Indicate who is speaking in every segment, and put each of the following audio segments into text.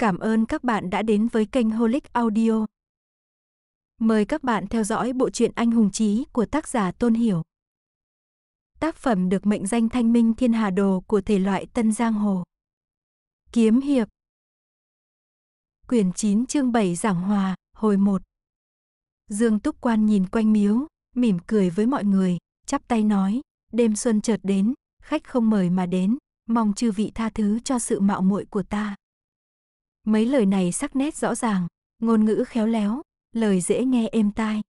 Speaker 1: Cảm ơn các bạn đã đến với kênh Holic Audio. Mời các bạn theo dõi bộ truyện Anh hùng chí của tác giả Tôn Hiểu. Tác phẩm được mệnh danh Thanh Minh Thiên Hà Đồ của thể loại Tân Giang Hồ. Kiếm hiệp. Quyển 9 chương 7 giảng hòa, hồi 1. Dương Túc Quan nhìn quanh miếu, mỉm cười với mọi người, chắp tay nói, đêm xuân chợt đến, khách không mời mà đến, mong chư vị tha thứ cho sự mạo muội của ta. Mấy lời này sắc nét rõ ràng, ngôn ngữ khéo léo, lời dễ nghe êm tai.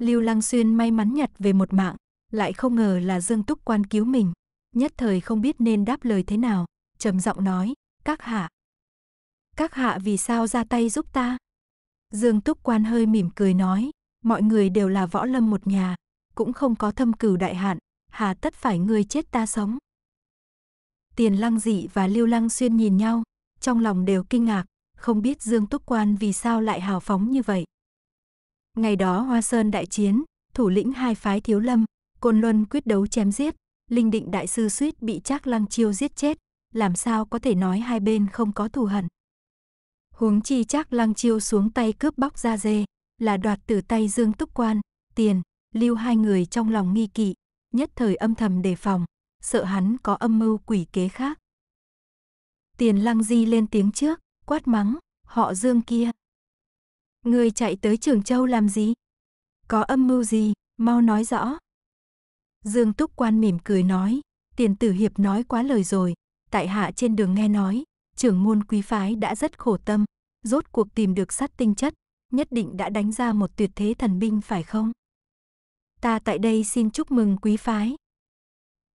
Speaker 1: Lưu Lăng Xuyên may mắn nhặt về một mạng, lại không ngờ là Dương Túc Quan cứu mình, nhất thời không biết nên đáp lời thế nào, trầm giọng nói, "Các hạ." "Các hạ vì sao ra tay giúp ta?" Dương Túc Quan hơi mỉm cười nói, "Mọi người đều là võ lâm một nhà, cũng không có thâm cửu đại hạn, hà tất phải ngươi chết ta sống." Tiền Lăng Dị và Lưu Lăng Xuyên nhìn nhau, trong lòng đều kinh ngạc, không biết Dương Túc Quan vì sao lại hào phóng như vậy. Ngày đó Hoa Sơn đại chiến, thủ lĩnh hai phái Thiếu Lâm, Côn Luân quyết đấu chém giết, Linh Định đại sư suýt bị Trác Lăng Chiêu giết chết, làm sao có thể nói hai bên không có thù hận. Huống chi Trác Lăng Chiêu xuống tay cướp bóc ra dê, là đoạt từ tay Dương Túc Quan, tiền, lưu hai người trong lòng nghi kỵ, nhất thời âm thầm đề phòng, sợ hắn có âm mưu quỷ kế khác. Tiền lăng di lên tiếng trước, quát mắng, họ dương kia. Người chạy tới Trường Châu làm gì? Có âm mưu gì, mau nói rõ. Dương Túc Quan mỉm cười nói, tiền tử hiệp nói quá lời rồi, tại hạ trên đường nghe nói, trưởng môn quý phái đã rất khổ tâm, rốt cuộc tìm được sắt tinh chất, nhất định đã đánh ra một tuyệt thế thần binh phải không? Ta tại đây xin chúc mừng quý phái.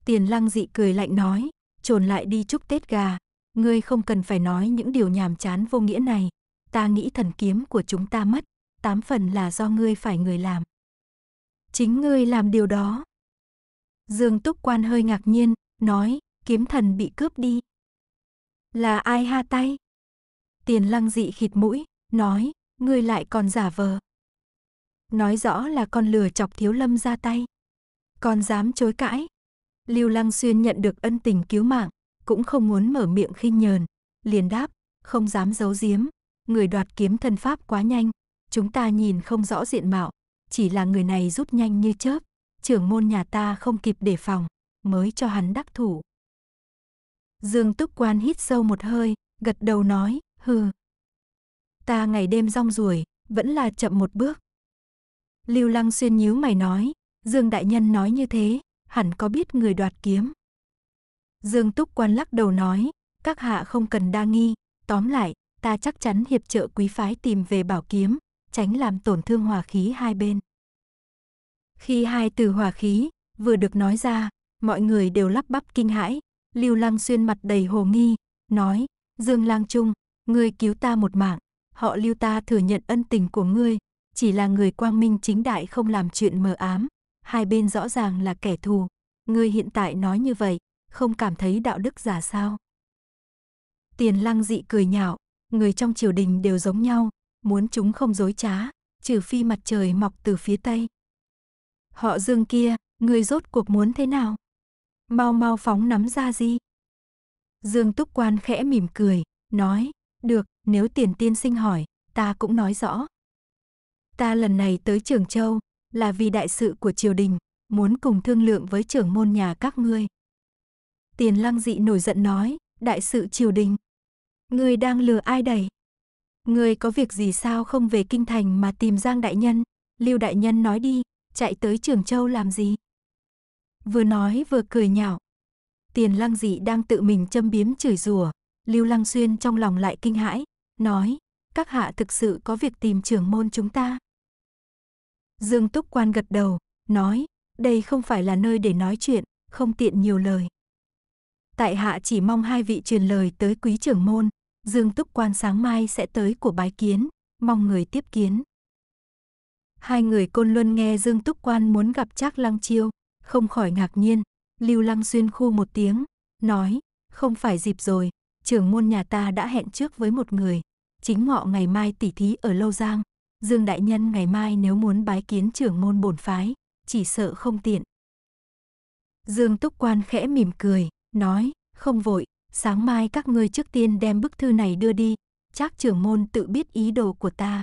Speaker 1: Tiền lăng dị cười lạnh nói, trồn lại đi chúc Tết gà, ngươi không cần phải nói những điều nhàm chán vô nghĩa này, ta nghĩ thần kiếm của chúng ta mất, tám phần là do ngươi phải người làm. Chính ngươi làm điều đó. Dương Túc Quan hơi ngạc nhiên, nói, kiếm thần bị cướp đi. Là ai ha tay? Tiền lăng dị khịt mũi, nói, ngươi lại còn giả vờ. Nói rõ là con lừa chọc thiếu lâm ra tay. con dám chối cãi. Lưu Lăng Xuyên nhận được ân tình cứu mạng, cũng không muốn mở miệng khinh nhờn, liền đáp, không dám giấu giếm, người đoạt kiếm thân pháp quá nhanh, chúng ta nhìn không rõ diện mạo, chỉ là người này rút nhanh như chớp, trưởng môn nhà ta không kịp đề phòng, mới cho hắn đắc thủ. Dương Túc Quan hít sâu một hơi, gật đầu nói, hừ. Ta ngày đêm rong ruổi, vẫn là chậm một bước. Lưu Lăng xuyên nhíu mày nói, Dương Đại Nhân nói như thế, hẳn có biết người đoạt kiếm. Dương Túc Quan lắc đầu nói, các hạ không cần đa nghi, tóm lại, ta chắc chắn hiệp trợ quý phái tìm về bảo kiếm, tránh làm tổn thương hòa khí hai bên. Khi hai từ hòa khí vừa được nói ra, mọi người đều lắp bắp kinh hãi, Lưu Lăng xuyên mặt đầy hồ nghi, nói, Dương Lang Trung, ngươi cứu ta một mạng, họ Lưu ta thừa nhận ân tình của ngươi, chỉ là người quang minh chính đại không làm chuyện mờ ám, hai bên rõ ràng là kẻ thù, ngươi hiện tại nói như vậy, không cảm thấy đạo đức giả sao. Tiền lăng dị cười nhạo, người trong triều đình đều giống nhau, muốn chúng không dối trá, trừ phi mặt trời mọc từ phía tây. Họ dương kia, người rốt cuộc muốn thế nào? Mau mau phóng nắm ra gì? Dương túc quan khẽ mỉm cười, nói, được, nếu tiền tiên sinh hỏi, ta cũng nói rõ. Ta lần này tới Trường Châu, là vì đại sự của triều đình, muốn cùng thương lượng với trưởng môn nhà các ngươi. Tiền lăng dị nổi giận nói, đại sự triều đình. Người đang lừa ai đẩy? Người có việc gì sao không về kinh thành mà tìm Giang Đại Nhân? Lưu Đại Nhân nói đi, chạy tới Trường Châu làm gì? Vừa nói vừa cười nhạo. Tiền lăng dị đang tự mình châm biếm chửi rủa, Lưu Lăng Xuyên trong lòng lại kinh hãi, nói, các hạ thực sự có việc tìm trưởng môn chúng ta. Dương Túc Quan gật đầu, nói, đây không phải là nơi để nói chuyện, không tiện nhiều lời. Tại hạ chỉ mong hai vị truyền lời tới quý trưởng môn, Dương Túc Quan sáng mai sẽ tới của bái kiến, mong người tiếp kiến. Hai người côn luân nghe Dương Túc Quan muốn gặp Trác Lăng Chiêu, không khỏi ngạc nhiên, Lưu Lăng xuyên khu một tiếng, nói, không phải dịp rồi, trưởng môn nhà ta đã hẹn trước với một người, chính ngọ ngày mai tỉ thí ở Lâu Giang, Dương Đại Nhân ngày mai nếu muốn bái kiến trưởng môn bổn phái, chỉ sợ không tiện. Dương Túc Quan khẽ mỉm cười, nói, không vội, sáng mai các ngươi trước tiên đem bức thư này đưa đi, chắc trưởng môn tự biết ý đồ của ta.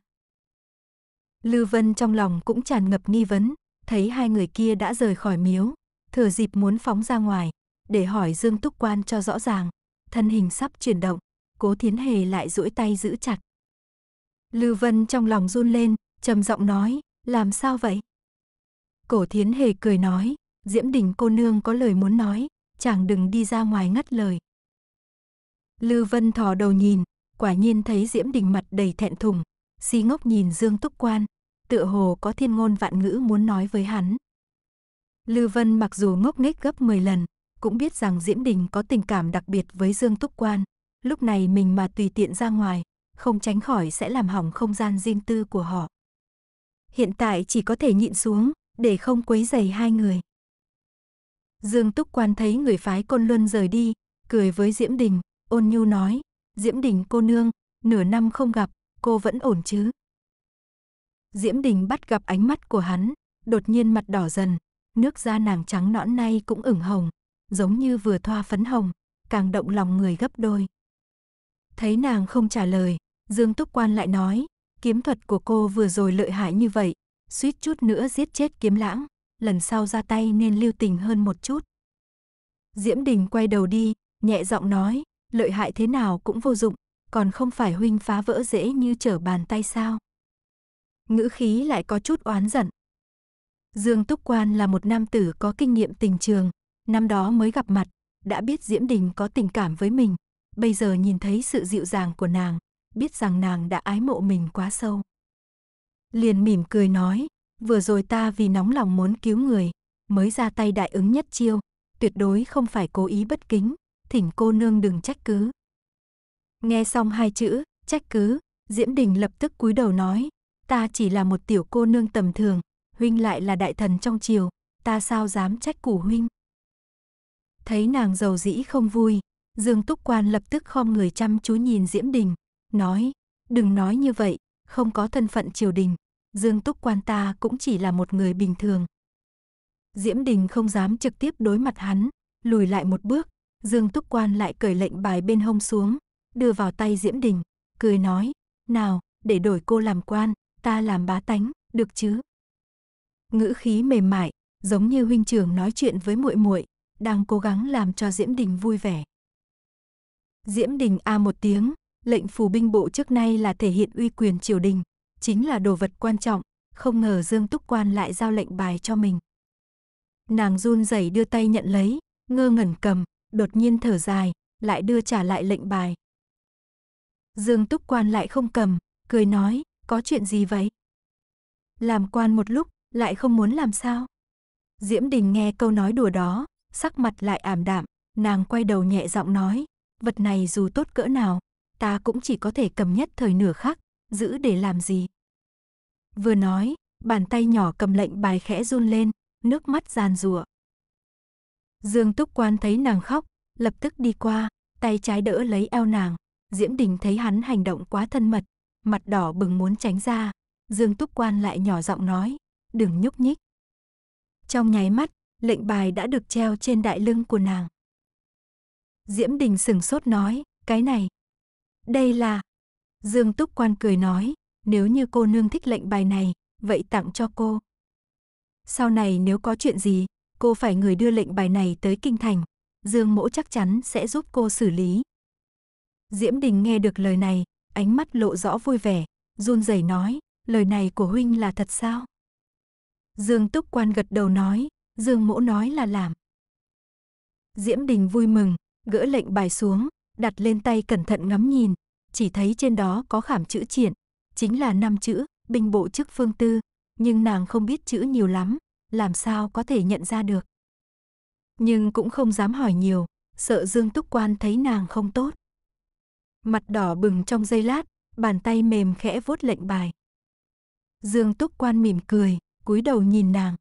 Speaker 1: Lư Vân trong lòng cũng tràn ngập nghi vấn, thấy hai người kia đã rời khỏi miếu, thừa dịp muốn phóng ra ngoài, để hỏi Dương Túc Quan cho rõ ràng, thân hình sắp chuyển động, Cố Thiến Hề lại duỗi tay giữ chặt. Lư Vân trong lòng run lên, trầm giọng nói, làm sao vậy? Cổ Thiến Hề cười nói, Diễm Đình cô nương có lời muốn nói, chàng đừng đi ra ngoài ngắt lời. Lư Vân thò đầu nhìn, quả nhiên thấy Diễm Đình mặt đầy thẹn thùng, si ngốc nhìn Dương Túc Quan, tựa hồ có thiên ngôn vạn ngữ muốn nói với hắn. Lư Vân mặc dù ngốc nghếch gấp 10 lần, cũng biết rằng Diễm Đình có tình cảm đặc biệt với Dương Túc Quan, lúc này mình mà tùy tiện ra ngoài, không tránh khỏi sẽ làm hỏng không gian riêng tư của họ. Hiện tại chỉ có thể nhịn xuống, để không quấy rầy hai người. Dương Túc Quan thấy người phái Côn Luân rời đi, cười với Diễm Đình, ôn nhu nói, Diễm Đình cô nương, nửa năm không gặp, cô vẫn ổn chứ? Diễm Đình bắt gặp ánh mắt của hắn, đột nhiên mặt đỏ dần, nước da nàng trắng nõn nay cũng ửng hồng, giống như vừa thoa phấn hồng, càng động lòng người gấp đôi. Thấy nàng không trả lời, Dương Túc Quan lại nói, kiếm thuật của cô vừa rồi lợi hại như vậy, suýt chút nữa giết chết kiếm lãng, lần sau ra tay nên lưu tình hơn một chút. Diễm Đình quay đầu đi, nhẹ giọng nói, lợi hại thế nào cũng vô dụng, còn không phải huynh phá vỡ dễ như trở bàn tay sao. Ngữ khí lại có chút oán giận. Dương Túc Quan là một nam tử có kinh nghiệm tình trường, năm đó mới gặp mặt, đã biết Diễm Đình có tình cảm với mình, bây giờ nhìn thấy sự dịu dàng của nàng, biết rằng nàng đã ái mộ mình quá sâu. Liền mỉm cười nói, vừa rồi ta vì nóng lòng muốn cứu người, mới ra tay đại ứng nhất chiêu, tuyệt đối không phải cố ý bất kính, thỉnh cô nương đừng trách cứ. Nghe xong hai chữ, trách cứ, Diễm Đình lập tức cúi đầu nói, ta chỉ là một tiểu cô nương tầm thường, huynh lại là đại thần trong triều, ta sao dám trách củ huynh. Thấy nàng giàu dĩ không vui, Dương Túc Quan lập tức khom người chăm chú nhìn Diễm Đình, nói, đừng nói như vậy, không có thân phận triều đình, Dương Túc Quan ta cũng chỉ là một người bình thường. Diễm Đình không dám trực tiếp đối mặt hắn, lùi lại một bước, Dương Túc Quan lại cởi lệnh bài bên hông xuống, đưa vào tay Diễm Đình, cười nói, nào, để đổi cô làm quan, ta làm bá tánh, được chứ? Ngữ khí mềm mại, giống như huynh trưởng nói chuyện với muội muội, đang cố gắng làm cho Diễm Đình vui vẻ. Diễm Đình a một tiếng, lệnh phù binh bộ trước nay là thể hiện uy quyền triều đình, chính là đồ vật quan trọng, không ngờ Dương Túc Quan lại giao lệnh bài cho mình. Nàng run rẩy đưa tay nhận lấy, ngơ ngẩn cầm, đột nhiên thở dài, lại đưa trả lại lệnh bài. Dương Túc Quan lại không cầm, cười nói, có chuyện gì vậy? Làm quan một lúc, lại không muốn làm sao? Diễm Đình nghe câu nói đùa đó, sắc mặt lại ảm đạm, nàng quay đầu nhẹ giọng nói, vật này dù tốt cỡ nào, ta cũng chỉ có thể cầm nhất thời nửa khắc, giữ để làm gì. Vừa nói, bàn tay nhỏ cầm lệnh bài khẽ run lên, nước mắt giàn rủa. Dương Túc Quan thấy nàng khóc, lập tức đi qua, tay trái đỡ lấy eo nàng. Diễm Đình thấy hắn hành động quá thân mật, mặt đỏ bừng muốn tránh ra. Dương Túc Quan lại nhỏ giọng nói, đừng nhúc nhích. Trong nháy mắt, lệnh bài đã được treo trên đại lưng của nàng. Diễm Đình sừng sốt nói, cái này. Đây là... Dương Túc Quan cười nói, nếu như cô nương thích lệnh bài này, vậy tặng cho cô. Sau này nếu có chuyện gì, cô phải người đưa lệnh bài này tới kinh thành, Dương Mỗ chắc chắn sẽ giúp cô xử lý. Diễm Đình nghe được lời này, ánh mắt lộ rõ vui vẻ, run rẩy nói, lời này của huynh là thật sao? Dương Túc Quan gật đầu nói, Dương Mỗ nói là làm. Diễm Đình vui mừng, gỡ lệnh bài xuống, đặt lên tay cẩn thận ngắm nhìn, chỉ thấy trên đó có khảm chữ triển, chính là năm chữ, binh bộ chức phương tư, nhưng nàng không biết chữ nhiều lắm, làm sao có thể nhận ra được. Nhưng cũng không dám hỏi nhiều, sợ Dương Túc Quan thấy nàng không tốt. Mặt đỏ bừng trong giây lát, bàn tay mềm khẽ vuốt lệnh bài. Dương Túc Quan mỉm cười, cúi đầu nhìn nàng.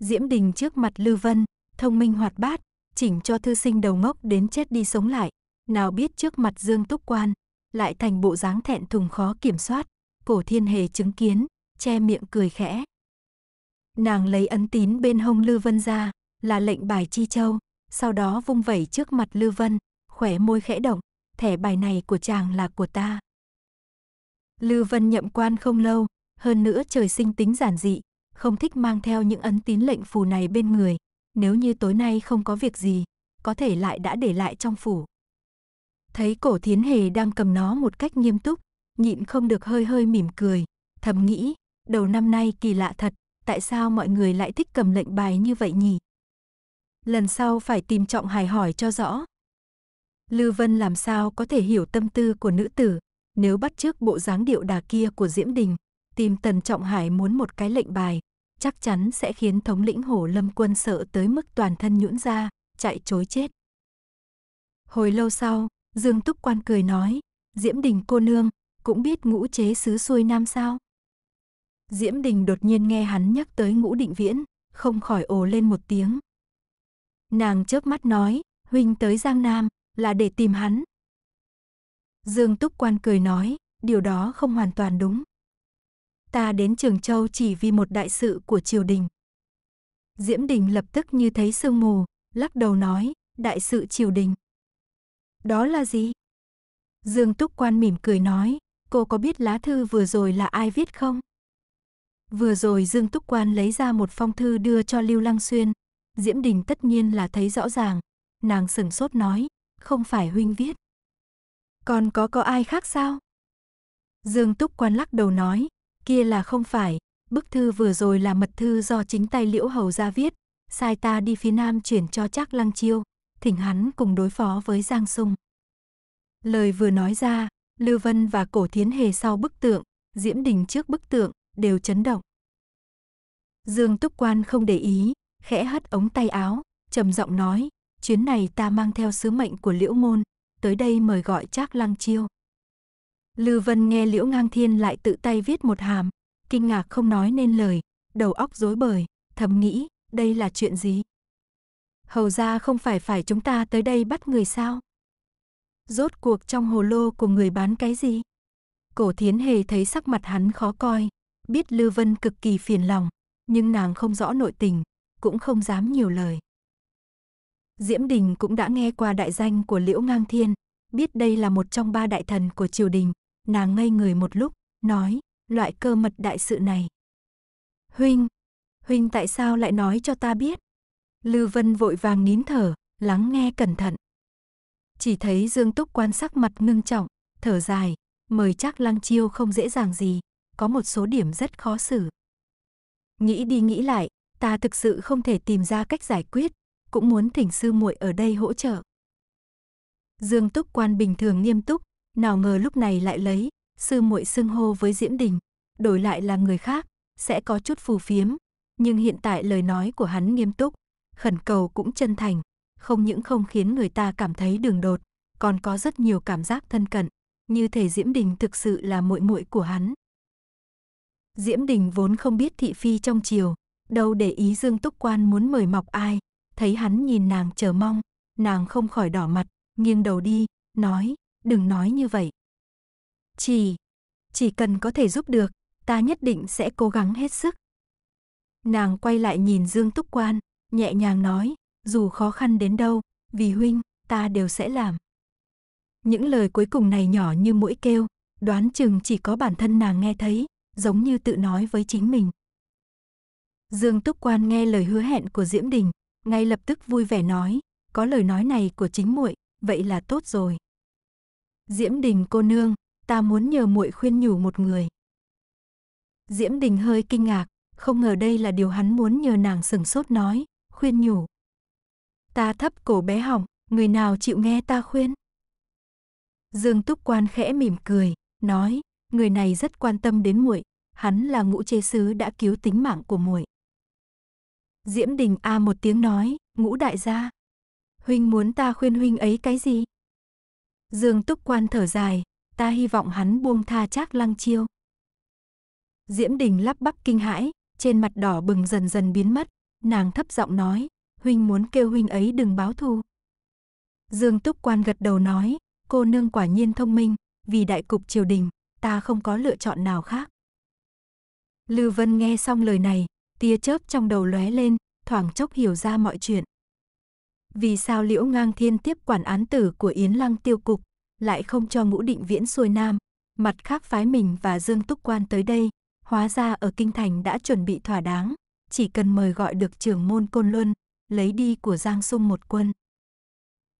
Speaker 1: Diễm Đình trước mặt Lư Vân, thông minh hoạt bát, chỉnh cho thư sinh đầu ngốc đến chết đi sống lại, nào biết trước mặt Dương Túc Quan, lại thành bộ dáng thẹn thùng khó kiểm soát, cổ thiên hề chứng kiến, che miệng cười khẽ. Nàng lấy ấn tín bên hông Lư Vân ra, là lệnh bài chi châu, sau đó vung vẩy trước mặt Lư Vân, khỏe môi khẽ động, thẻ bài này của chàng là của ta. Lư Vân nhậm quan không lâu, hơn nữa trời sinh tính giản dị, không thích mang theo những ấn tín lệnh phù này bên người, nếu như tối nay không có việc gì, có thể lại đã để lại trong phủ. Thấy cổ thiến hề đang cầm nó một cách nghiêm túc, nhịn không được hơi hơi mỉm cười, thầm nghĩ, đầu năm nay kỳ lạ thật, tại sao mọi người lại thích cầm lệnh bài như vậy nhỉ? Lần sau phải tìm Trọng Hải hỏi cho rõ. Lư Vân làm sao có thể hiểu tâm tư của nữ tử, nếu bắt trước bộ dáng điệu đà kia của Diễm Đình, tìm Tần Trọng Hải muốn một cái lệnh bài, chắc chắn sẽ khiến thống lĩnh Hổ Lâm quân sợ tới mức toàn thân nhũn ra, chạy chối chết. Hồi lâu sau, Dương Túc Quan cười nói, Diễm Đình cô nương, cũng biết ngũ chế sứ xuôi nam sao? Diễm Đình đột nhiên nghe hắn nhắc tới ngũ định viễn, không khỏi ồ lên một tiếng. Nàng chớp mắt nói, huynh tới Giang Nam, là để tìm hắn. Dương Túc Quan cười nói, điều đó không hoàn toàn đúng. Ta đến Trường Châu chỉ vì một đại sự của triều đình. Diễm Đình lập tức như thấy sương mù, lắc đầu nói, đại sự triều đình. Đó là gì? Dương Túc Quan mỉm cười nói, cô có biết lá thư vừa rồi là ai viết không? Vừa rồi Dương Túc Quan lấy ra một phong thư đưa cho Lưu Lăng Xuyên. Diễm Đình tất nhiên là thấy rõ ràng. Nàng sừng sốt nói, không phải huynh viết. Còn có có ai khác sao? Dương Túc Quan lắc đầu nói, kia là không phải, bức thư vừa rồi là mật thư do chính tay Liễu Hầu ra viết, sai ta đi phía Nam chuyển cho Trác Lăng Chiêu, thỉnh hắn cùng đối phó với Giang Sung. Lời vừa nói ra, Lưu Vân và Cổ Thiến Hề sau bức tượng, Diễm Đình trước bức tượng, đều chấn động. Dương Túc Quan không để ý, khẽ hất ống tay áo, trầm giọng nói, chuyến này ta mang theo sứ mệnh của Liễu Môn, tới đây mời gọi Trác Lăng Chiêu. Lưu Vân nghe Liễu Ngang Thiên lại tự tay viết một hàm, kinh ngạc không nói nên lời, đầu óc rối bời, thầm nghĩ, đây là chuyện gì? Hầu ra không phải phải chúng ta tới đây bắt người sao? Rốt cuộc trong hồ lô của người bán cái gì? Cổ thiến hề thấy sắc mặt hắn khó coi, biết Lư Vân cực kỳ phiền lòng, nhưng nàng không rõ nội tình, cũng không dám nhiều lời. Diễm Đình cũng đã nghe qua đại danh của Liễu Ngang Thiên, biết đây là một trong ba đại thần của triều đình, nàng ngây người một lúc, nói, loại cơ mật đại sự này. Huynh, Huynh tại sao lại nói cho ta biết? Lư Vân vội vàng nín thở, lắng nghe cẩn thận. Chỉ thấy Dương Túc quan sắc mặt ngưng trọng, thở dài, mời chắc Lăng Chiêu không dễ dàng gì, có một số điểm rất khó xử. Nghĩ đi nghĩ lại, ta thực sự không thể tìm ra cách giải quyết, cũng muốn thỉnh sư muội ở đây hỗ trợ. Dương Túc Quan bình thường nghiêm túc, nào ngờ lúc này lại lấy sư muội xưng hô với Diễm Đình, đổi lại là người khác, sẽ có chút phù phiếm, nhưng hiện tại lời nói của hắn nghiêm túc, khẩn cầu cũng chân thành, không những không khiến người ta cảm thấy đường đột, còn có rất nhiều cảm giác thân cận, như thể Diễm Đình thực sự là muội muội của hắn. Diễm Đình vốn không biết thị phi trong triều, đâu để ý Dương Túc Quan muốn mời mọc ai, thấy hắn nhìn nàng chờ mong, nàng không khỏi đỏ mặt, nghiêng đầu đi, nói, đừng nói như vậy. Chỉ, chỉ cần có thể giúp được, ta nhất định sẽ cố gắng hết sức. Nàng quay lại nhìn Dương Túc Quan, nhẹ nhàng nói, dù khó khăn đến đâu, vì huynh, ta đều sẽ làm. Những lời cuối cùng này nhỏ như mũi kêu, đoán chừng chỉ có bản thân nàng nghe thấy, giống như tự nói với chính mình. Dương Túc Quan nghe lời hứa hẹn của Diễm Đình, ngay lập tức vui vẻ nói, có lời nói này của chính muội, vậy là tốt rồi. Diễm Đình cô nương, ta muốn nhờ muội khuyên nhủ một người. Diễm Đình hơi kinh ngạc, không ngờ đây là điều hắn muốn nhờ nàng sừng sốt nói, khuyên nhủ. Ta thấp cổ bé hỏng, người nào chịu nghe ta khuyên? Dương Túc Quan khẽ mỉm cười, nói, người này rất quan tâm đến muội, hắn là ngũ chế sứ đã cứu tính mạng của muội. Diễm Đình a một tiếng nói, ngũ đại gia. Huynh muốn ta khuyên huynh ấy cái gì? Dương Túc Quan thở dài, ta hy vọng hắn buông tha Trác Lăng Chiêu. Diễm Đình lắp bắp kinh hãi, trên mặt đỏ bừng dần dần biến mất, nàng thấp giọng nói, huynh muốn kêu huynh ấy đừng báo thù. Dương Túc Quan gật đầu nói, cô nương quả nhiên thông minh, vì đại cục triều đình, ta không có lựa chọn nào khác. Lưu Vân nghe xong lời này, tia chớp trong đầu lóe lên, thoảng chốc hiểu ra mọi chuyện. Vì sao Liễu Ngang Thiên tiếp quản án tử của Yến Lăng tiêu cục, lại không cho ngũ định viễn xuôi nam, mặt khác phái mình và Dương Túc Quan tới đây, hóa ra ở Kinh Thành đã chuẩn bị thỏa đáng, chỉ cần mời gọi được trưởng môn Côn Luân, lấy đi của Giang Sung một quân.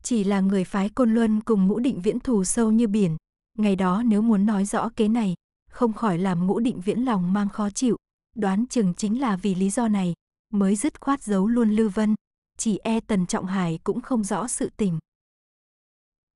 Speaker 1: Chỉ là người phái Côn Luân cùng ngũ định viễn thù sâu như biển, ngày đó nếu muốn nói rõ kế này, không khỏi làm ngũ định viễn lòng mang khó chịu, đoán chừng chính là vì lý do này, mới dứt khoát giấu luôn Lưu Vân, chỉ e Tần Trọng Hải cũng không rõ sự tình.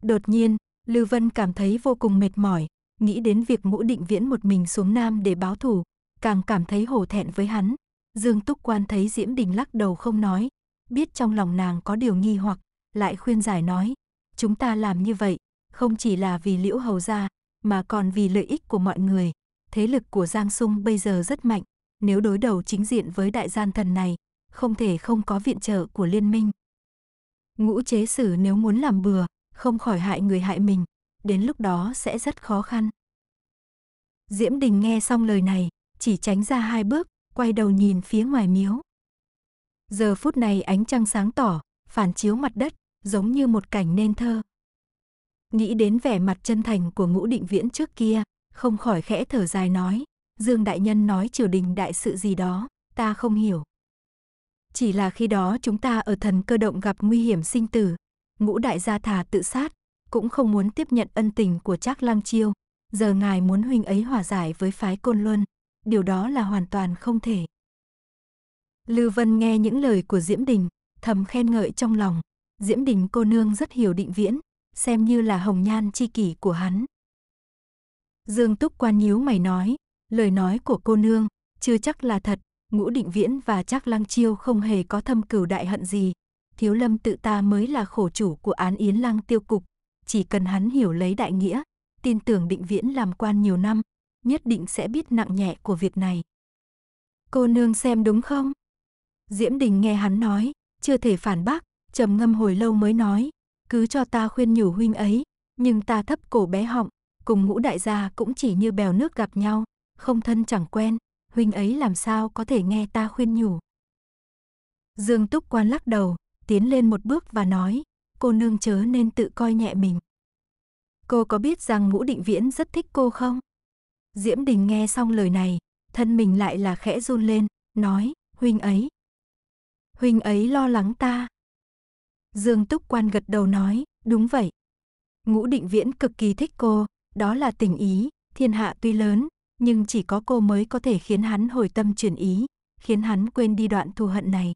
Speaker 1: Đột nhiên, Lưu Vân cảm thấy vô cùng mệt mỏi, nghĩ đến việc ngũ định viễn một mình xuống Nam để báo thù, càng cảm thấy hổ thẹn với hắn. Dương Túc Quan thấy Diễm Đình lắc đầu không nói, biết trong lòng nàng có điều nghi hoặc, lại khuyên giải nói, chúng ta làm như vậy, không chỉ là vì liễu hầu gia, mà còn vì lợi ích của mọi người. Thế lực của Giang Sung bây giờ rất mạnh, nếu đối đầu chính diện với đại gian thần này, không thể không có viện trợ của liên minh. Ngũ chế sử nếu muốn làm bừa, không khỏi hại người hại mình, đến lúc đó sẽ rất khó khăn. Diễm Đình nghe xong lời này, chỉ tránh ra hai bước, quay đầu nhìn phía ngoài miếu. Giờ phút này ánh trăng sáng tỏ, phản chiếu mặt đất, giống như một cảnh nên thơ. Nghĩ đến vẻ mặt chân thành của ngũ định viễn trước kia, không khỏi khẽ thở dài nói, Dương Đại Nhân nói triều đình đại sự gì đó, ta không hiểu. Chỉ là khi đó chúng ta ở thần cơ động gặp nguy hiểm sinh tử, ngũ đại gia thà tự sát, cũng không muốn tiếp nhận ân tình của Trác Lăng Chiêu, giờ ngài muốn huynh ấy hòa giải với phái Côn Luân, điều đó là hoàn toàn không thể. Lưu Vân nghe những lời của Diễm Đình, thầm khen ngợi trong lòng, Diễm Đình cô nương rất hiểu định viễn, xem như là hồng nhan chi kỷ của hắn. Dương Túc quan nhíu mày nói, lời nói của cô nương, chưa chắc là thật, ngũ định viễn và chắc lăng chiêu không hề có thâm cửu đại hận gì. Thiếu lâm tự ta mới là khổ chủ của án yến lăng tiêu cục, chỉ cần hắn hiểu lấy đại nghĩa, tin tưởng định viễn làm quan nhiều năm, nhất định sẽ biết nặng nhẹ của việc này. Cô nương xem đúng không? Diễm Đình nghe hắn nói, chưa thể phản bác, trầm ngâm hồi lâu mới nói, cứ cho ta khuyên nhủ huynh ấy, nhưng ta thấp cổ bé họng, cùng ngũ đại gia cũng chỉ như bèo nước gặp nhau, không thân chẳng quen, huynh ấy làm sao có thể nghe ta khuyên nhủ. Dương Túc Quan lắc đầu, tiến lên một bước và nói, cô nương chớ nên tự coi nhẹ mình. Cô có biết rằng ngũ định viễn rất thích cô không? Diễm Đình nghe xong lời này, thân mình lại là khẽ run lên, nói, huynh ấy. Huynh ấy lo lắng ta. Dương Túc Quan gật đầu nói, đúng vậy. Ngũ định viễn cực kỳ thích cô, đó là tình ý, thiên hạ tuy lớn, nhưng chỉ có cô mới có thể khiến hắn hồi tâm chuyển ý, khiến hắn quên đi đoạn thù hận này.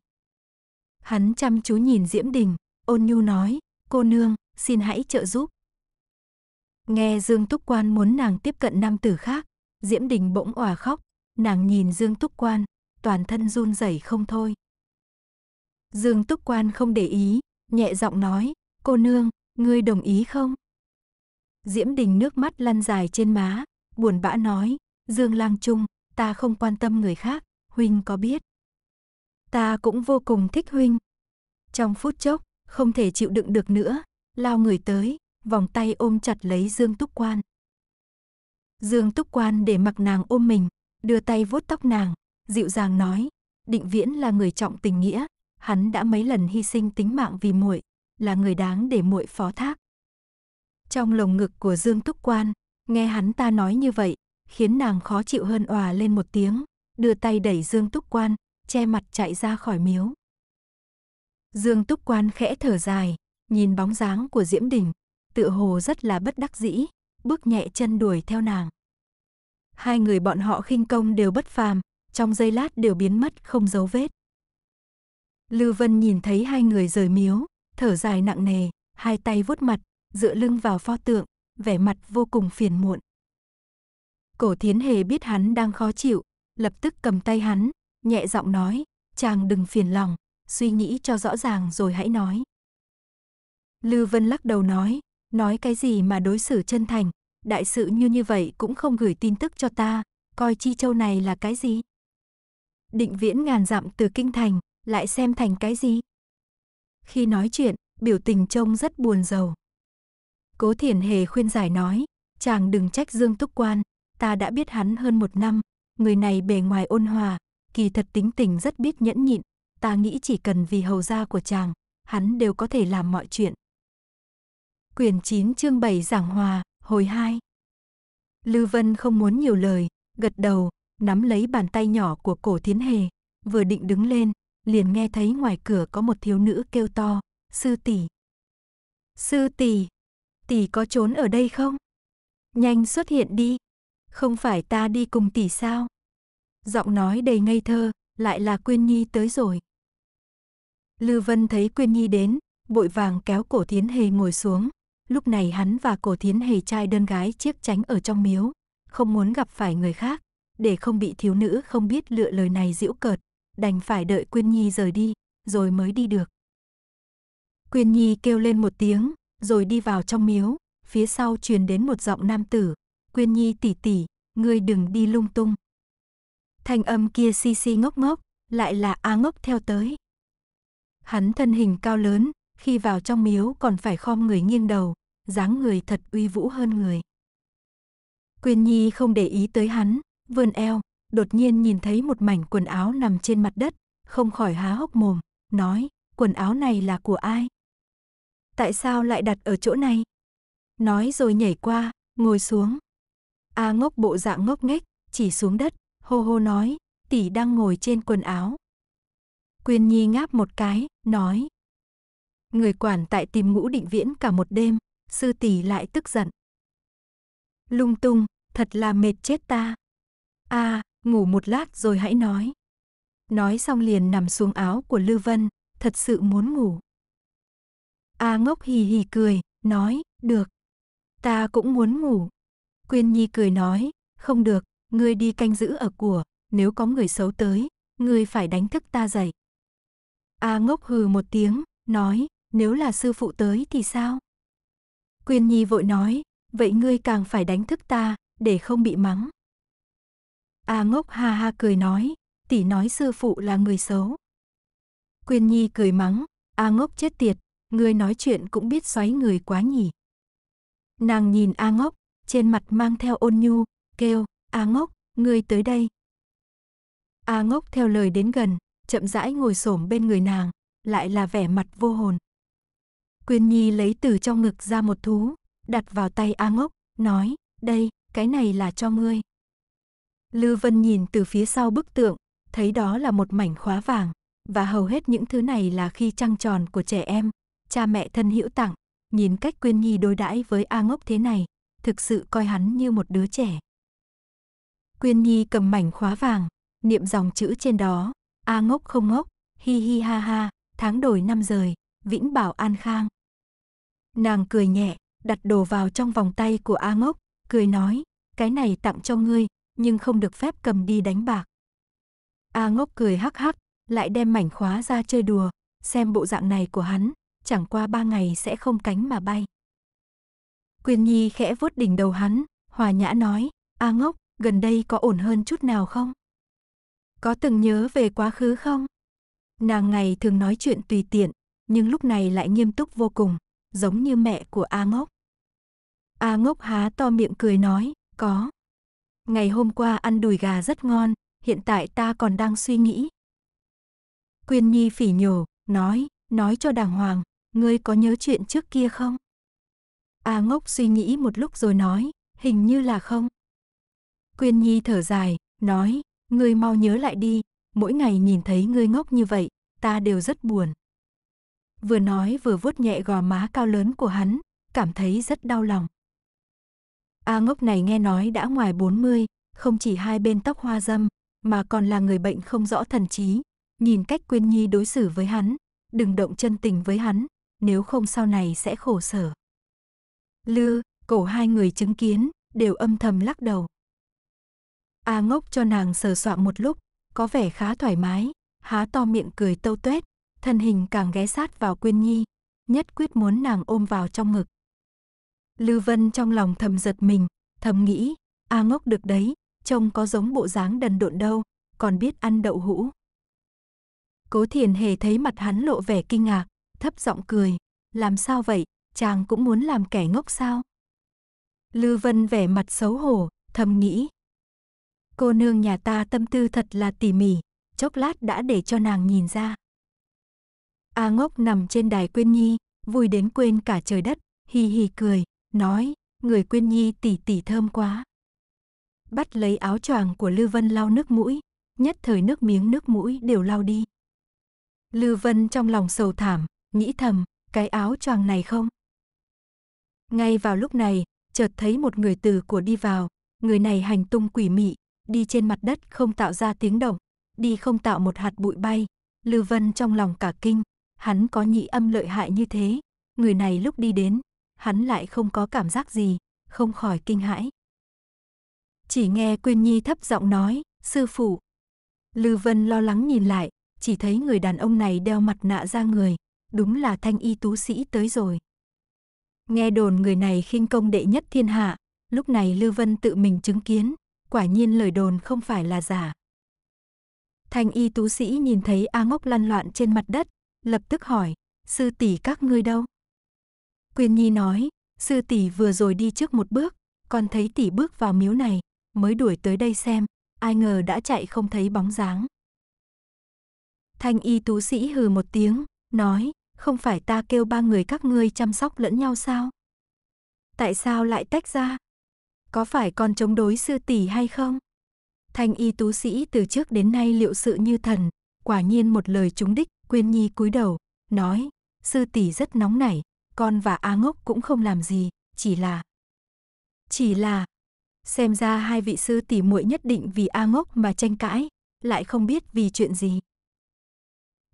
Speaker 1: Hắn chăm chú nhìn Diễm Đình, ôn nhu nói, cô nương, xin hãy trợ giúp. Nghe Dương Túc Quan muốn nàng tiếp cận nam tử khác, Diễm Đình bỗng òa khóc, nàng nhìn Dương Túc Quan, toàn thân run rẩy không thôi. Dương Túc Quan không để ý, nhẹ giọng nói, cô nương, ngươi đồng ý không? Diễm Đình nước mắt lăn dài trên má, buồn bã nói, Dương Lang Trung, ta không quan tâm người khác, Huynh có biết. Ta cũng vô cùng thích Huynh. Trong phút chốc, không thể chịu đựng được nữa, lao người tới, vòng tay ôm chặt lấy Dương Túc Quan. Dương Túc Quan để mặc nàng ôm mình, đưa tay vuốt tóc nàng, dịu dàng nói, Định Viễn là người trọng tình nghĩa, hắn đã mấy lần hy sinh tính mạng vì muội, là người đáng để muội phó thác. Trong lồng ngực của Dương Túc Quan, nghe hắn ta nói như vậy, khiến nàng khó chịu hơn òa lên một tiếng, đưa tay đẩy Dương Túc Quan, che mặt chạy ra khỏi miếu. Dương Túc Quan khẽ thở dài, nhìn bóng dáng của Diễm Đình, tựa hồ rất là bất đắc dĩ, bước nhẹ chân đuổi theo nàng. Hai người bọn họ khinh công đều bất phàm, trong giây lát đều biến mất không dấu vết. Lư Vân nhìn thấy hai người rời miếu, thở dài nặng nề, hai tay vuốt mặt, dựa lưng vào pho tượng, vẻ mặt vô cùng phiền muộn. Cổ Thiến Hề biết hắn đang khó chịu, lập tức cầm tay hắn, nhẹ giọng nói, chàng đừng phiền lòng, suy nghĩ cho rõ ràng rồi hãy nói. Lư Vân lắc đầu nói, nói cái gì mà đối xử chân thành, đại sự như như vậy cũng không gửi tin tức cho ta, coi chi châu này là cái gì. Định viễn ngàn dặm từ kinh thành, lại xem thành cái gì. Khi nói chuyện, biểu tình trông rất buồn rầu. Cố Thiền Hề khuyên giải nói, chàng đừng trách Dương Túc Quan, ta đã biết hắn hơn một năm, người này bề ngoài ôn hòa, kỳ thật tính tình rất biết nhẫn nhịn, ta nghĩ chỉ cần vì hầu gia của chàng, hắn đều có thể làm mọi chuyện. Quyển 9 chương 7 giảng hòa, hồi 2. Lư Vân không muốn nhiều lời, gật đầu, nắm lấy bàn tay nhỏ của cổ thiến hề, vừa định đứng lên, liền nghe thấy ngoài cửa có một thiếu nữ kêu to, sư tỷ. Sư tỷ, tỷ có trốn ở đây không? Nhanh xuất hiện đi, không phải ta đi cùng tỷ sao? Giọng nói đầy ngây thơ, lại là Quyên Nhi tới rồi. Lư Vân thấy Quyên Nhi đến, vội vàng kéo cổ thiến hề ngồi xuống. Lúc này hắn và cổ thiến hề trai đơn gái chiếc tránh ở trong miếu, không muốn gặp phải người khác, để không bị thiếu nữ không biết lựa lời này giễu cợt, đành phải đợi Quyên Nhi rời đi, rồi mới đi được. Quyên Nhi kêu lên một tiếng, rồi đi vào trong miếu, phía sau truyền đến một giọng nam tử, Quyên Nhi tỷ tỷ, ngươi đừng đi lung tung. Thanh âm kia si si ngốc ngốc, lại là A ngốc theo tới. Hắn thân hình cao lớn, khi vào trong miếu còn phải khom người nghiêng đầu, dáng người thật uy vũ hơn người. Quyên Nhi không để ý tới hắn, vươn eo, đột nhiên nhìn thấy một mảnh quần áo nằm trên mặt đất, không khỏi há hốc mồm, nói, quần áo này là của ai? Tại sao lại đặt ở chỗ này? Nói rồi nhảy qua, ngồi xuống. A ngốc bộ dạng ngốc nghếch, chỉ xuống đất, hô hô nói, tỷ đang ngồi trên quần áo. Quyên Nhi ngáp một cái, nói. Người quản tại tìm ngũ định viễn cả một đêm, sư tỷ lại tức giận. Lung tung, thật là mệt chết ta. a à, ngủ một lát rồi hãy nói. Nói xong liền nằm xuống áo của Lư Vân, thật sự muốn ngủ. A ngốc hì hì cười, nói, được. Ta cũng muốn ngủ. Quyên Nhi cười nói, không được, ngươi đi canh giữ ở của, nếu có người xấu tới, ngươi phải đánh thức ta dậy. A ngốc hừ một tiếng, nói, nếu là sư phụ tới thì sao? Quyên Nhi vội nói, vậy ngươi càng phải đánh thức ta, để không bị mắng. A ngốc ha ha cười nói, tỷ nói sư phụ là người xấu. Quyên Nhi cười mắng, A ngốc chết tiệt, ngươi nói chuyện cũng biết xoáy người quá nhỉ. Nàng nhìn A ngốc, trên mặt mang theo ôn nhu, kêu, A ngốc, ngươi tới đây. A ngốc theo lời đến gần, chậm rãi ngồi xổm bên người nàng, lại là vẻ mặt vô hồn. Quyên Nhi lấy từ trong ngực ra một thú, đặt vào tay A ngốc, nói, đây, cái này là cho ngươi. Lư Vân nhìn từ phía sau bức tượng, thấy đó là một mảnh khóa vàng, và hầu hết những thứ này là khi trăng tròn của trẻ em, cha mẹ thân hữu tặng, nhìn cách Quyên Nhi đối đãi với A Ngốc thế này, thực sự coi hắn như một đứa trẻ. Quyên Nhi cầm mảnh khóa vàng, niệm dòng chữ trên đó, A Ngốc không ngốc, hi hi ha ha, tháng đổi năm rời, vĩnh bảo an khang. Nàng cười nhẹ, đặt đồ vào trong vòng tay của A Ngốc, cười nói, cái này tặng cho ngươi, nhưng không được phép cầm đi đánh bạc. A Ngốc cười hắc hắc, lại đem mảnh khóa ra chơi đùa, xem bộ dạng này của hắn, chẳng qua ba ngày sẽ không cánh mà bay. Quyên Nhi khẽ vuốt đỉnh đầu hắn, hòa nhã nói, A ngốc, gần đây có ổn hơn chút nào không? Có từng nhớ về quá khứ không? Nàng ngày thường nói chuyện tùy tiện, nhưng lúc này lại nghiêm túc vô cùng, giống như mẹ của A ngốc. A ngốc há to miệng cười nói, có. Ngày hôm qua ăn đùi gà rất ngon, hiện tại ta còn đang suy nghĩ. Quyên Nhi phỉ nhổ, nói, nói cho đàng hoàng, ngươi có nhớ chuyện trước kia không? A ngốc suy nghĩ một lúc rồi nói, hình như là không. Quyên Nhi thở dài, nói, ngươi mau nhớ lại đi, mỗi ngày nhìn thấy ngươi ngốc như vậy, ta đều rất buồn. Vừa nói vừa vuốt nhẹ gò má cao lớn của hắn, cảm thấy rất đau lòng. A ngốc này nghe nói đã ngoài 40, không chỉ hai bên tóc hoa dâm, mà còn là người bệnh không rõ thần trí. Nhìn cách Quyên Nhi đối xử với hắn, đừng động chân tình với hắn, nếu không sau này sẽ khổ sở. Lư, cổ hai người chứng kiến, đều âm thầm lắc đầu. A ngốc cho nàng sờ soạn một lúc, có vẻ khá thoải mái, há to miệng cười tâu tuét, thân hình càng ghé sát vào Quyên Nhi, nhất quyết muốn nàng ôm vào trong ngực. Lư Vân trong lòng thầm giật mình, thầm nghĩ, A ngốc được đấy, trông có giống bộ dáng đần độn đâu, còn biết ăn đậu hũ. Cố Thiền Hề thấy mặt hắn lộ vẻ kinh ngạc, thấp giọng cười, làm sao vậy, chàng cũng muốn làm kẻ ngốc sao? Lư Vân vẻ mặt xấu hổ, thầm nghĩ. Cô nương nhà ta tâm tư thật là tỉ mỉ, chốc lát đã để cho nàng nhìn ra. A ngốc nằm trên đài Quyên Nhi, vui đến quên cả trời đất, hì hì cười, nói, người Quyên Nhi tỉ tỉ thơm quá. Bắt lấy áo choàng của Lư Vân lau nước mũi, nhất thời nước miếng nước mũi đều lau đi. Lư Vân trong lòng sầu thảm, nghĩ thầm, cái áo choàng này không? Ngay vào lúc này, chợt thấy một người từ của đi vào, người này hành tung quỷ mị, đi trên mặt đất không tạo ra tiếng động, đi không tạo một hạt bụi bay. Lư Vân trong lòng cả kinh, hắn có nhị âm lợi hại như thế, người này lúc đi đến, hắn lại không có cảm giác gì, không khỏi kinh hãi. Chỉ nghe Quyên Nhi thấp giọng nói, sư phụ. Lư Vân lo lắng nhìn lại, chỉ thấy người đàn ông này đeo mặt nạ ra người, đúng là thanh y tú sĩ tới rồi. Nghe đồn người này khinh công đệ nhất thiên hạ, lúc này Lư Vân tự mình chứng kiến, quả nhiên lời đồn không phải là giả. Thanh y tú sĩ nhìn thấy A Ngốc lăn loạn trên mặt đất, lập tức hỏi, sư tỷ các ngươi đâu? Quyên Nhi nói, sư tỷ vừa rồi đi trước một bước, còn thấy tỷ bước vào miếu này, mới đuổi tới đây xem, ai ngờ đã chạy không thấy bóng dáng. Thanh y tú sĩ hừ một tiếng, nói, không phải ta kêu ba người các ngươi chăm sóc lẫn nhau sao? Tại sao lại tách ra? Có phải con chống đối sư tỷ hay không? Thanh y tú sĩ từ trước đến nay liệu sự như thần, quả nhiên một lời trúng đích, Quyên Nhi cúi đầu, nói, sư tỷ rất nóng nảy, con và A Ngốc cũng không làm gì, chỉ là... Chỉ là... Xem ra hai vị sư tỷ muội nhất định vì A Ngốc mà tranh cãi, lại không biết vì chuyện gì.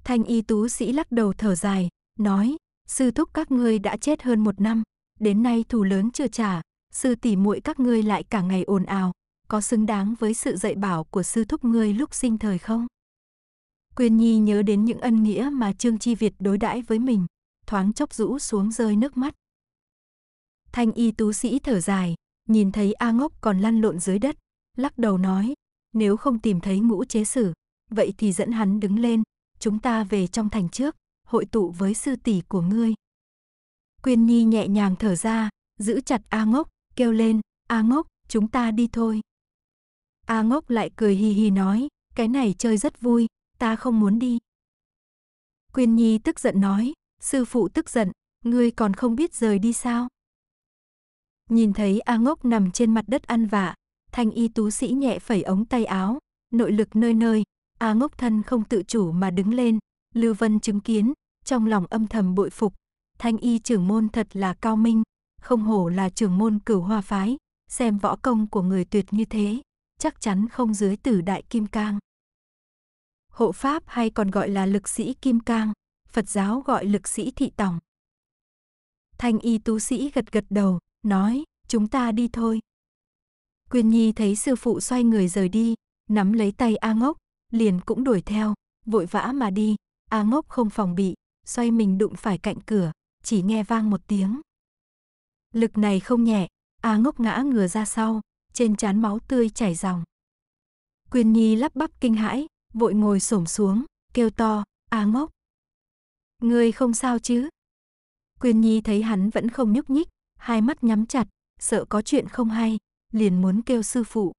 Speaker 1: Thanh y tú sĩ lắc đầu thở dài, nói, sư thúc các ngươi đã chết hơn một năm, đến nay thù lớn chưa trả, sư tỷ muội các ngươi lại cả ngày ồn ào, có xứng đáng với sự dạy bảo của sư thúc ngươi lúc sinh thời không? Quyên Nhi nhớ đến những ân nghĩa mà Trương Chi Việt đối đãi với mình, thoáng chốc rũ xuống rơi nước mắt. Thanh y tú sĩ thở dài, nhìn thấy A Ngốc còn lăn lộn dưới đất, lắc đầu nói, nếu không tìm thấy ngũ chế sử, vậy thì dẫn hắn đứng lên, chúng ta về trong thành trước, hội tụ với sư tỷ của ngươi. Quyên Nhi nhẹ nhàng thở ra, giữ chặt A Ngốc, kêu lên, A Ngốc, chúng ta đi thôi. A Ngốc lại cười hì hì nói, cái này chơi rất vui, ta không muốn đi. Quyên Nhi tức giận nói, sư phụ tức giận, ngươi còn không biết rời đi sao? Nhìn thấy A Ngốc nằm trên mặt đất ăn vạ, thanh y tú sĩ nhẹ phẩy ống tay áo, nội lực nơi nơi, A Ngốc thân không tự chủ mà đứng lên, Lưu Vân chứng kiến, trong lòng âm thầm bội phục, thanh y trưởng môn thật là cao minh, không hổ là trưởng môn cửu hoa phái, xem võ công của người tuyệt như thế, chắc chắn không dưới tử đại kim cang. Hộ pháp hay còn gọi là lực sĩ kim cang, Phật giáo gọi lực sĩ thị tòng. Thanh y tú sĩ gật gật đầu, nói, chúng ta đi thôi. Quyên Nhi thấy sư phụ xoay người rời đi, nắm lấy tay A Ngốc, liền cũng đuổi theo, vội vã mà đi, A Ngốc không phòng bị, xoay mình đụng phải cạnh cửa, chỉ nghe vang một tiếng. Lực này không nhẹ, A Ngốc ngã ngửa ra sau, trên trán máu tươi chảy ròng. Quyên Nhi lắp bắp kinh hãi, vội ngồi xổm xuống, kêu to, A Ngốc. Ngươi không sao chứ? Quyên Nhi thấy hắn vẫn không nhúc nhích, hai mắt nhắm chặt, sợ có chuyện không hay, liền muốn kêu sư phụ.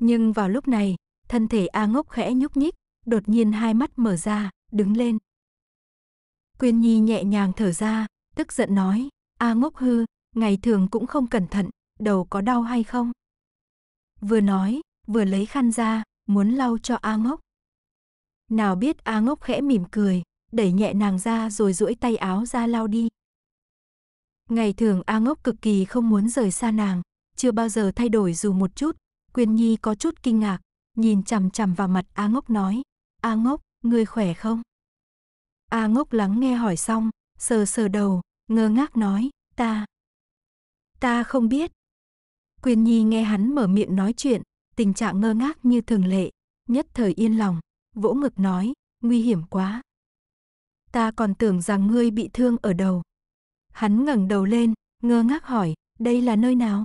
Speaker 1: Nhưng vào lúc này, thân thể A Ngốc khẽ nhúc nhích, đột nhiên hai mắt mở ra, đứng lên. Quyên Nhi nhẹ nhàng thở ra, tức giận nói, A Ngốc hư, ngày thường cũng không cẩn thận, đầu có đau hay không? Vừa nói, vừa lấy khăn ra, muốn lau cho A Ngốc. Nào biết A Ngốc khẽ mỉm cười, đẩy nhẹ nàng ra rồi duỗi tay áo ra lau đi. Ngày thường A Ngốc cực kỳ không muốn rời xa nàng, chưa bao giờ thay đổi dù một chút, Quyên Nhi có chút kinh ngạc, nhìn chằm chằm vào mặt A Ngốc nói, A Ngốc, ngươi khỏe không? A Ngốc lắng nghe hỏi xong, sờ sờ đầu, ngơ ngác nói, ta, ta không biết. Quyên Nhi nghe hắn mở miệng nói chuyện, tình trạng ngơ ngác như thường lệ, nhất thời yên lòng, vỗ ngực nói, nguy hiểm quá. Ta còn tưởng rằng ngươi bị thương ở đầu. Hắn ngẩng đầu lên, ngơ ngác hỏi, đây là nơi nào?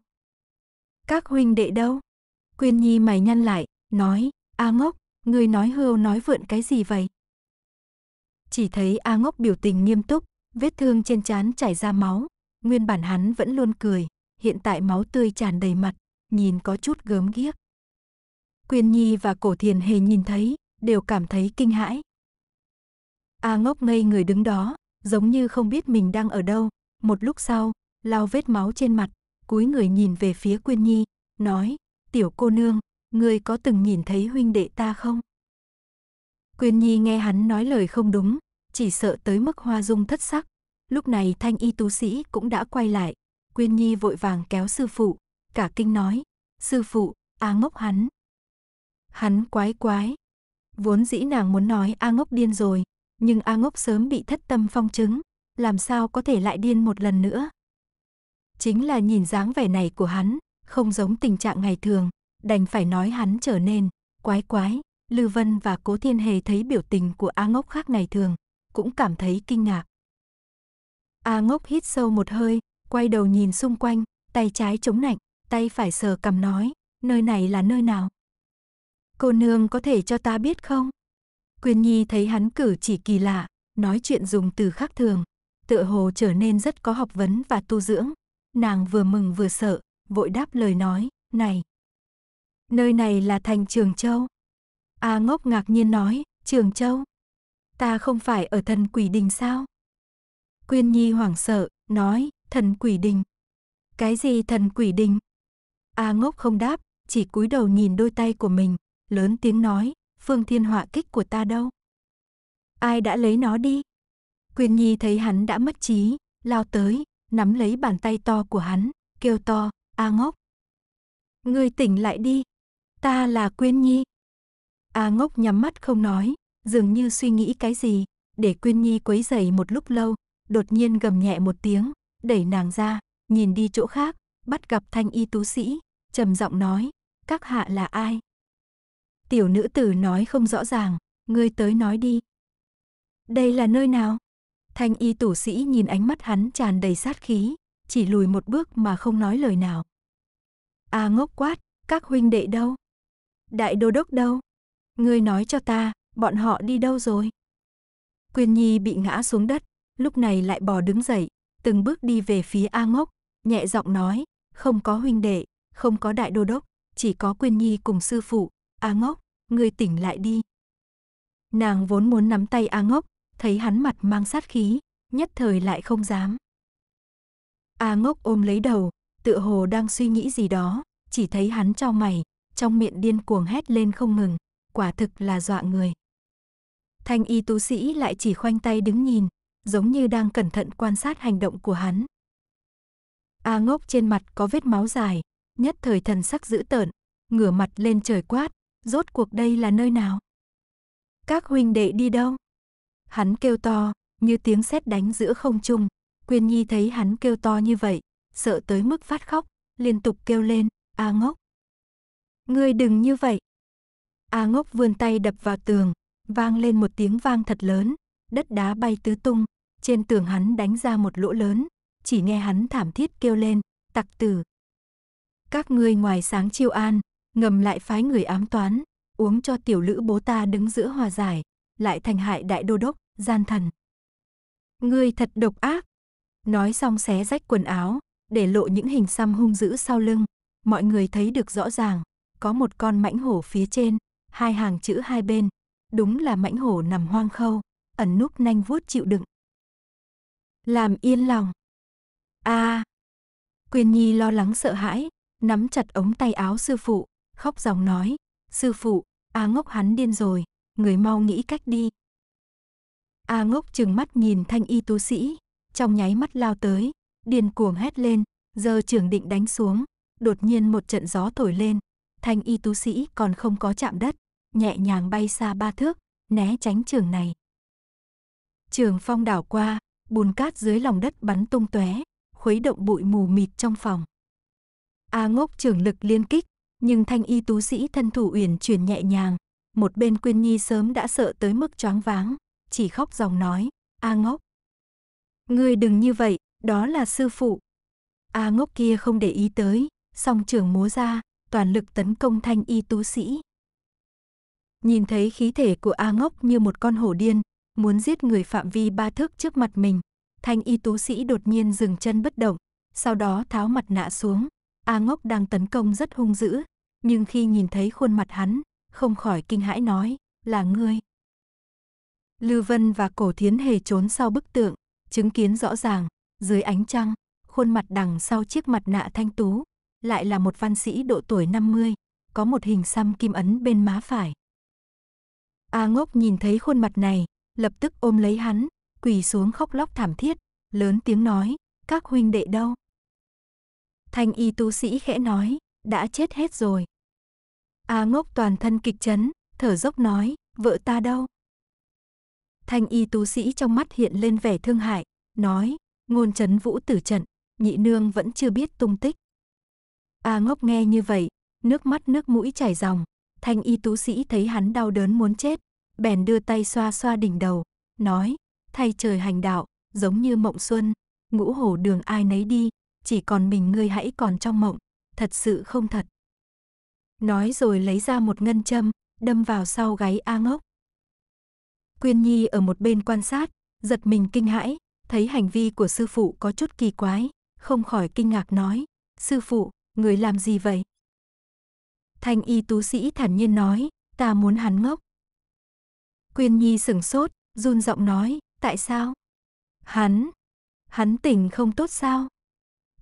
Speaker 1: Các huynh đệ đâu? Quyên Nhi mày nhăn lại, nói, A ngốc, ngươi nói hưu nói vượn cái gì vậy? Chỉ thấy A ngốc biểu tình nghiêm túc, vết thương trên trán chảy ra máu, nguyên bản hắn vẫn luôn cười, hiện tại máu tươi tràn đầy mặt, nhìn có chút gớm ghiếc. Quyên Nhi và Cổ Thiền Hề nhìn thấy, đều cảm thấy kinh hãi. A ngốc ngây người đứng đó, giống như không biết mình đang ở đâu. Một lúc sau, lau vết máu trên mặt, cúi người nhìn về phía Quyên Nhi, nói, tiểu cô nương, ngươi có từng nhìn thấy huynh đệ ta không? Quyên Nhi nghe hắn nói lời không đúng, chỉ sợ tới mức hoa dung thất sắc. Lúc này thanh y tú sĩ cũng đã quay lại, Quyên Nhi vội vàng kéo sư phụ, cả kinh nói, sư phụ, A ngốc hắn. Hắn quái quái. Vốn dĩ nàng muốn nói A ngốc điên rồi, nhưng A ngốc sớm bị thất tâm phong chứng, làm sao có thể lại điên một lần nữa. Chính là nhìn dáng vẻ này của hắn, không giống tình trạng ngày thường, đành phải nói hắn trở nên quái quái. Lư Vân và Cố Thiên Hề thấy biểu tình của A Ngốc khác ngày thường, cũng cảm thấy kinh ngạc. A Ngốc hít sâu một hơi, quay đầu nhìn xung quanh, tay trái chống nạnh, tay phải sờ cầm nói, nơi này là nơi nào? Cô nương có thể cho ta biết không? Quyên Nhi thấy hắn cử chỉ kỳ lạ, nói chuyện dùng từ khác thường, tựa hồ trở nên rất có học vấn và tu dưỡng. Nàng vừa mừng vừa sợ, vội đáp lời nói, này. Nơi này là thành Trường Châu. A ngốc ngạc nhiên nói, Trường Châu. Ta không phải ở thần quỷ đình sao? Quyên Nhi hoảng sợ, nói, thần quỷ đình. Cái gì thần quỷ đình? A ngốc không đáp, chỉ cúi đầu nhìn đôi tay của mình, lớn tiếng nói, phương thiên họa kích của ta đâu? Ai đã lấy nó đi? Quyên Nhi thấy hắn đã mất trí, lao tới, nắm lấy bàn tay to của hắn, kêu to, A ngốc. Ngươi tỉnh lại đi, ta là Quyên Nhi. A ngốc nhắm mắt không nói, dường như suy nghĩ cái gì, để Quyên Nhi quấy dậy một lúc lâu, đột nhiên gầm nhẹ một tiếng, đẩy nàng ra, nhìn đi chỗ khác, bắt gặp thanh y tú sĩ, trầm giọng nói, các hạ là ai? Tiểu nữ tử nói không rõ ràng, ngươi tới nói đi. Đây là nơi nào? Thanh y tủ sĩ nhìn ánh mắt hắn tràn đầy sát khí, chỉ lùi một bước mà không nói lời nào. A ngốc quát, các huynh đệ đâu? Đại đô đốc đâu? Ngươi nói cho ta, bọn họ đi đâu rồi? Quyên Nhi bị ngã xuống đất, lúc này lại bò đứng dậy, từng bước đi về phía A ngốc, nhẹ giọng nói, không có huynh đệ, không có đại đô đốc, chỉ có Quyên Nhi cùng sư phụ, A ngốc, ngươi tỉnh lại đi. Nàng vốn muốn nắm tay A ngốc, thấy hắn mặt mang sát khí, nhất thời lại không dám. A ngốc ôm lấy đầu, tựa hồ đang suy nghĩ gì đó, chỉ thấy hắn cho mày, trong miệng điên cuồng hét lên không ngừng, quả thực là dọa người. Thanh y tú sĩ lại chỉ khoanh tay đứng nhìn, giống như đang cẩn thận quan sát hành động của hắn. A ngốc trên mặt có vết máu dài, nhất thời thần sắc dữ tợn, ngửa mặt lên trời quát, rốt cuộc đây là nơi nào? Các huynh đệ đi đâu? Hắn kêu to, như tiếng sét đánh giữa không trung. Quyên Nhi thấy hắn kêu to như vậy, sợ tới mức phát khóc, liên tục kêu lên, A ngốc. Ngươi đừng như vậy. A ngốc vươn tay đập vào tường, vang lên một tiếng vang thật lớn, đất đá bay tứ tung, trên tường hắn đánh ra một lỗ lớn, chỉ nghe hắn thảm thiết kêu lên, tặc tử. Các ngươi ngoài sáng chiêu an, ngầm lại phái người ám toán, uống cho tiểu lữ bố ta đứng giữa hòa giải, lại thành hại đại đô đốc, gian thần. Ngươi thật độc ác. Nói xong xé rách quần áo, để lộ những hình xăm hung dữ sau lưng. Mọi người thấy được rõ ràng, có một con mãnh hổ phía trên, hai hàng chữ hai bên. Đúng là mãnh hổ nằm hoang khâu, ẩn núp nanh vuốt chịu đựng. Làm yên lòng. a à. Quyền Nhi lo lắng sợ hãi, nắm chặt ống tay áo sư phụ, khóc dòng nói, sư phụ, A ngốc hắn điên rồi, người mau nghĩ cách đi. A ngốc chừng mắt nhìn thanh y tú sĩ, trong nháy mắt lao tới, điên cuồng hét lên, giờ trưởng định đánh xuống, đột nhiên một trận gió thổi lên, thanh y tú sĩ còn không có chạm đất, nhẹ nhàng bay xa ba thước, né tránh trường này. Trường phong đảo qua, bùn cát dưới lòng đất bắn tung tóe, khuấy động bụi mù mịt trong phòng. A ngốc trường lực liên kích, nhưng thanh y tú sĩ thân thủ uyển chuyển nhẹ nhàng, một bên Quyên Nhi sớm đã sợ tới mức choáng váng, chỉ khóc dòng nói, A ngốc. Ngươi đừng như vậy, đó là sư phụ. A ngốc kia không để ý tới, song trưởng múa ra, toàn lực tấn công thanh y tú sĩ. Nhìn thấy khí thể của A ngốc như một con hổ điên, muốn giết người phạm vi ba thước trước mặt mình, thanh y tú sĩ đột nhiên dừng chân bất động, sau đó tháo mặt nạ xuống. A ngốc đang tấn công rất hung dữ, nhưng khi nhìn thấy khuôn mặt hắn, không khỏi kinh hãi nói, là ngươi. Lưu Vân và Cổ Thiến Hề trốn sau bức tượng, chứng kiến rõ ràng, dưới ánh trăng, khuôn mặt đằng sau chiếc mặt nạ thanh tú, lại là một văn sĩ độ tuổi 50, có một hình xăm kim ấn bên má phải. A ngốc nhìn thấy khuôn mặt này, lập tức ôm lấy hắn, quỳ xuống khóc lóc thảm thiết, lớn tiếng nói, các huynh đệ đâu? Thanh y tú sĩ khẽ nói, đã chết hết rồi. A ngốc toàn thân kịch chấn, thở dốc nói, vợ ta đâu? Thanh y tú sĩ trong mắt hiện lên vẻ thương hại, nói, ngôn chấn vũ tử trận, nhị nương vẫn chưa biết tung tích. A ngốc nghe như vậy, nước mắt nước mũi chảy ròng, thanh y tú sĩ thấy hắn đau đớn muốn chết, bèn đưa tay xoa xoa đỉnh đầu, nói, thay trời hành đạo, giống như mộng xuân, ngũ hổ đường ai nấy đi, chỉ còn mình ngươi hãy còn trong mộng, thật sự không thật. Nói rồi lấy ra một ngân châm, đâm vào sau gáy A ngốc. Quyên Nhi ở một bên quan sát, giật mình kinh hãi, thấy hành vi của sư phụ có chút kỳ quái, không khỏi kinh ngạc nói, sư phụ, người làm gì vậy? Thanh y tú sĩ thản nhiên nói, ta muốn hắn ngốc. Quyên Nhi sửng sốt, run giọng nói, tại sao? Hắn, hắn tỉnh không tốt sao?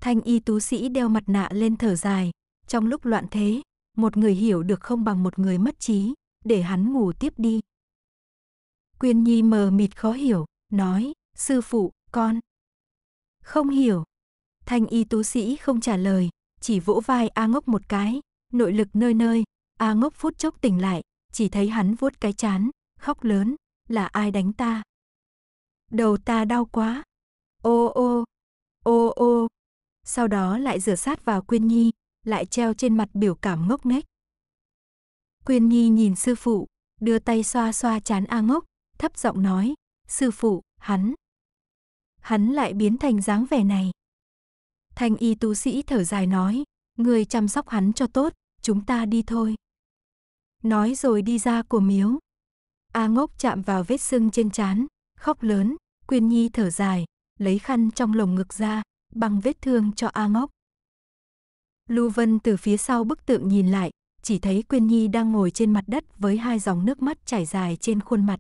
Speaker 1: Thanh y tú sĩ đeo mặt nạ lên thở dài, trong lúc loạn thế, một người hiểu được không bằng một người mất trí, để hắn ngủ tiếp đi. Quyên Nhi mờ mịt khó hiểu, nói, sư phụ, con. Không hiểu. Thanh y tú sĩ không trả lời, chỉ vỗ vai A ngốc một cái, nội lực nơi nơi, A ngốc phút chốc tỉnh lại, chỉ thấy hắn vuốt cái chán, khóc lớn, là ai đánh ta? Đầu ta đau quá. Ô ô, ô ô. Sau đó lại rửa sát vào Quyên Nhi, lại treo trên mặt biểu cảm ngốc nghếch. Quyên Nhi nhìn sư phụ, đưa tay xoa xoa chán A ngốc, thấp giọng nói, sư phụ, hắn. Hắn lại biến thành dáng vẻ này. Thanh y tu sĩ thở dài nói, người chăm sóc hắn cho tốt, chúng ta đi thôi. Nói rồi đi ra của miếu. A ngốc chạm vào vết sưng trên trán, khóc lớn, Quyên Nhi thở dài, lấy khăn trong lồng ngực ra, băng vết thương cho A ngốc. Lưu Vân từ phía sau bức tượng nhìn lại, chỉ thấy Quyên Nhi đang ngồi trên mặt đất với hai dòng nước mắt chảy dài trên khuôn mặt.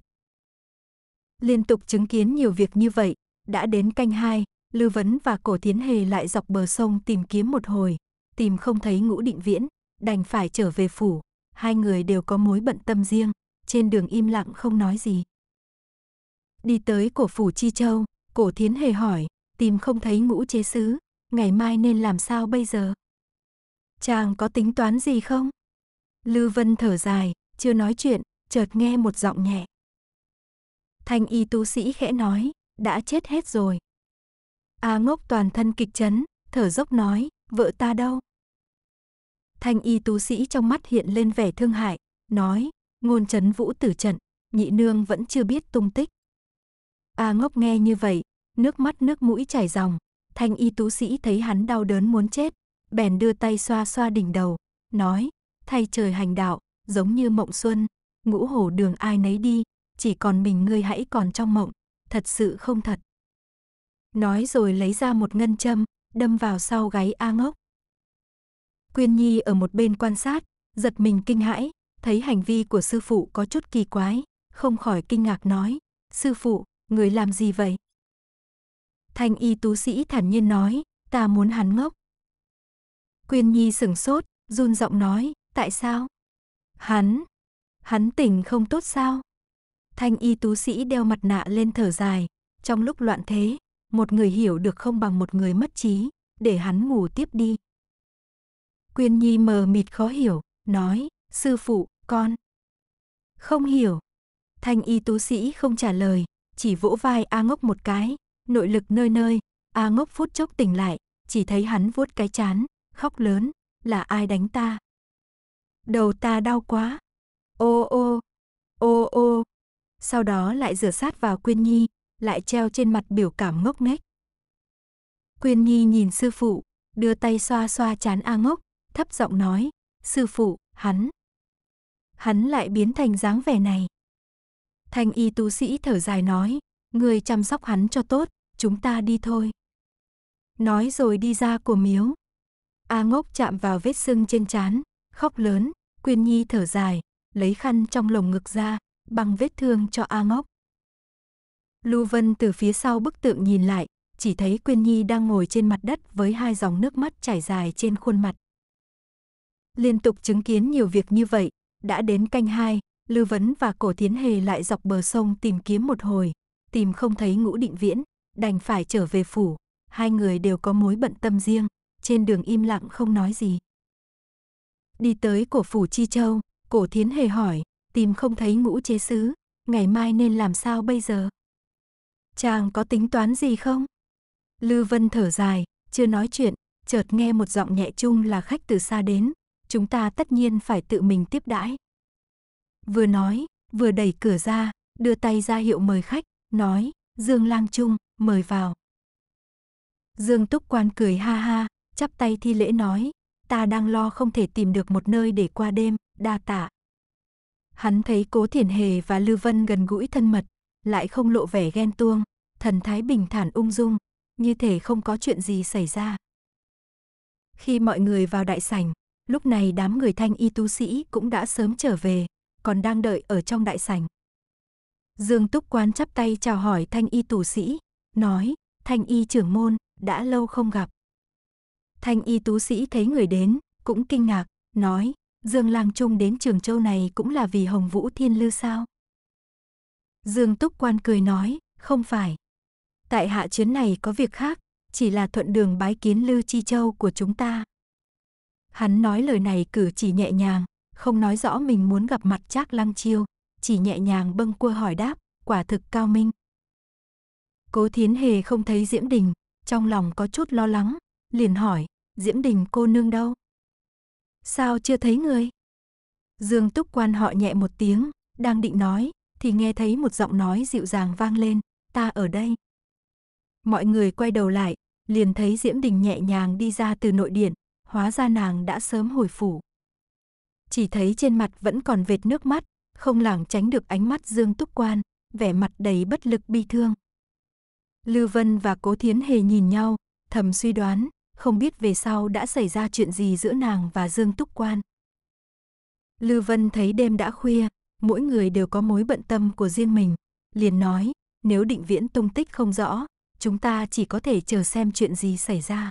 Speaker 1: Liên tục chứng kiến nhiều việc như vậy, đã đến canh hai, Lưu Vấn và Cổ Tiến Hề lại dọc bờ sông tìm kiếm một hồi, tìm không thấy ngũ định viễn, đành phải trở về phủ, hai người đều có mối bận tâm riêng, trên đường im lặng không nói gì. Đi tới cổ phủ Chi Châu, Cổ tiến Hề hỏi, tìm không thấy ngũ chế sứ, ngày mai nên làm sao bây giờ? Chàng có tính toán gì không? Lư Vân thở dài, chưa nói chuyện, chợt nghe một giọng nhẹ. Thanh y tu sĩ khẽ nói, đã chết hết rồi. A ngốc toàn thân kịch chấn, thở dốc nói, vợ ta đâu? Thanh y tú sĩ trong mắt hiện lên vẻ thương hại, nói, ngôn chấn vũ tử trận, nhị nương vẫn chưa biết tung tích. A ngốc nghe như vậy, nước mắt nước mũi chảy ròng, thanh y tú sĩ thấy hắn đau đớn muốn chết, bèn đưa tay xoa xoa đỉnh đầu, nói, thay trời hành đạo, giống như mộng xuân, ngũ hổ đường ai nấy đi, chỉ còn mình ngươi hãy còn trong mộng, thật sự không thật. Nói rồi lấy ra một ngân châm, đâm vào sau gáy A ngốc. Quyên Nhi ở một bên quan sát, giật mình kinh hãi, thấy hành vi của sư phụ có chút kỳ quái, không khỏi kinh ngạc nói, sư phụ, người làm gì vậy? Thanh y tú sĩ thản nhiên nói, ta muốn hắn ngốc. Quyên Nhi sửng sốt, run giọng nói, tại sao? Hắn, hắn tỉnh không tốt sao? Thanh y tú sĩ đeo mặt nạ lên thở dài, trong lúc loạn thế, một người hiểu được không bằng một người mất trí, để hắn ngủ tiếp đi. Quyên Nhi mờ mịt khó hiểu, nói, sư phụ, con. Không hiểu. Thanh y tú sĩ không trả lời, chỉ vỗ vai A ngốc một cái, nội lực nơi nơi, A ngốc phút chốc tỉnh lại, chỉ thấy hắn vuốt cái chán, khóc lớn, là ai đánh ta? Đầu ta đau quá. Ô ô, ô ô. Sau đó lại rửa sát vào Quyên Nhi, lại treo trên mặt biểu cảm ngốc nghếch. Quyên Nhi nhìn sư phụ, đưa tay xoa xoa chán A ngốc, thấp giọng nói, sư phụ, hắn. Hắn lại biến thành dáng vẻ này. Thanh y tu sĩ thở dài nói, người chăm sóc hắn cho tốt, chúng ta đi thôi. Nói rồi đi ra của miếu. A ngốc chạm vào vết sưng trên trán, khóc lớn, Quyên Nhi thở dài, lấy khăn trong lồng ngực ra, băng vết thương cho A ngốc. Lưu Vân từ phía sau bức tượng nhìn lại, chỉ thấy Quyên Nhi đang ngồi trên mặt đất với hai dòng nước mắt chảy dài trên khuôn mặt. Liên tục chứng kiến nhiều việc như vậy, đã đến canh hai, Lưu Vấn và Cổ tiến Hề lại dọc bờ sông tìm kiếm một hồi, tìm không thấy ngũ định viễn, đành phải trở về phủ, hai người đều có mối bận tâm riêng, trên đường im lặng không nói gì. Đi tới cổ phủ Chi Châu, Cổ Thiến Hề hỏi, tìm không thấy ngũ chế sứ, ngày mai nên làm sao bây giờ? Chàng có tính toán gì không? Lư Vân thở dài, chưa nói chuyện, chợt nghe một giọng nhẹ chung là khách từ xa đến, chúng ta tất nhiên phải tự mình tiếp đãi. Vừa nói, vừa đẩy cửa ra, đưa tay ra hiệu mời khách, nói, Dương Lang Trung, mời vào. Dương Túc Quan cười ha ha, chắp tay thi lễ nói, ta đang lo không thể tìm được một nơi để qua đêm, đa tạ. Hắn thấy Cố Thiền Hề và Lưu Vân gần gũi thân mật, lại không lộ vẻ ghen tuông, thần thái bình thản ung dung, như thể không có chuyện gì xảy ra. Khi mọi người vào đại sảnh, lúc này đám người thanh y tú sĩ cũng đã sớm trở về, còn đang đợi ở trong đại sảnh. Dương Túc Quan chắp tay chào hỏi thanh y tu sĩ, nói, thanh y trưởng môn, đã lâu không gặp. Thanh y tú sĩ thấy người đến, cũng kinh ngạc, nói, Dương Lang Trung đến Trường Châu này cũng là vì Hồng Vũ Thiên Lư sao? Dương Túc Quan cười nói, không phải. Tại hạ chuyến này có việc khác, chỉ là thuận đường bái kiến Lư Chi Châu của chúng ta. Hắn nói lời này cử chỉ nhẹ nhàng, không nói rõ mình muốn gặp mặt Trác Lăng Chiêu, chỉ nhẹ nhàng bâng quơ hỏi đáp, quả thực cao minh. Cố Thiến Hề không thấy Diễm Đình, trong lòng có chút lo lắng, liền hỏi, Diễm Đình cô nương đâu? Sao chưa thấy người? Dương Túc Quan họ nhẹ một tiếng, đang định nói, thì nghe thấy một giọng nói dịu dàng vang lên, ta ở đây. Mọi người quay đầu lại, liền thấy Diễm Đình nhẹ nhàng đi ra từ nội điện, hóa ra nàng đã sớm hồi phủ. Chỉ thấy trên mặt vẫn còn vệt nước mắt, không lảng tránh được ánh mắt Dương Túc Quan, vẻ mặt đầy bất lực bi thương. Lưu Vân và Cố Thiến Hề nhìn nhau, thầm suy đoán, không biết về sau đã xảy ra chuyện gì giữa nàng và Dương Túc Quan. Lưu Vân thấy đêm đã khuya, mỗi người đều có mối bận tâm của riêng mình, liền nói, nếu định viễn tung tích không rõ, chúng ta chỉ có thể chờ xem chuyện gì xảy ra.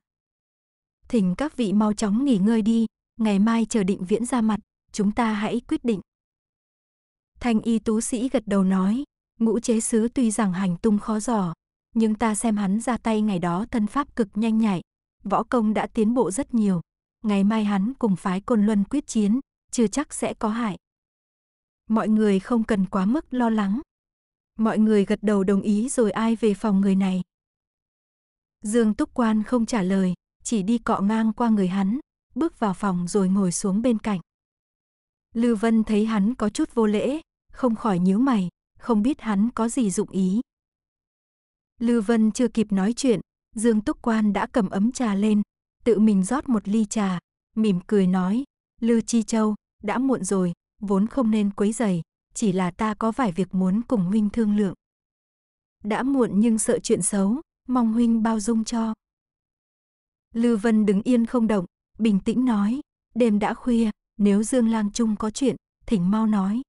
Speaker 1: Thỉnh các vị mau chóng nghỉ ngơi đi, ngày mai chờ định viễn ra mặt, chúng ta hãy quyết định. Thanh y tú sĩ gật đầu nói, ngũ chế sứ tuy rằng hành tung khó giỏ nhưng ta xem hắn ra tay ngày đó thân pháp cực nhanh nhạy, võ công đã tiến bộ rất nhiều. Ngày mai hắn cùng phái côn luân quyết chiến, chưa chắc sẽ có hại. Mọi người không cần quá mức lo lắng. Mọi người gật đầu đồng ý rồi ai về phòng người này. Dương Túc Quan không trả lời, chỉ đi cọ ngang qua người hắn, bước vào phòng rồi ngồi xuống bên cạnh. Lư Vân thấy hắn có chút vô lễ, không khỏi nhíu mày, không biết hắn có gì dụng ý. Lư Vân chưa kịp nói chuyện, Dương Túc Quan đã cầm ấm trà lên, tự mình rót một ly trà, mỉm cười nói, Lư Chi Châu, đã muộn rồi, vốn không nên quấy rầy, chỉ là ta có vài việc muốn cùng huynh thương lượng. Đã muộn nhưng sợ chuyện xấu, mong huynh bao dung cho. Lư Vân đứng yên không động, bình tĩnh nói, đêm đã khuya, nếu Dương Lang Trung có chuyện, thỉnh mau nói.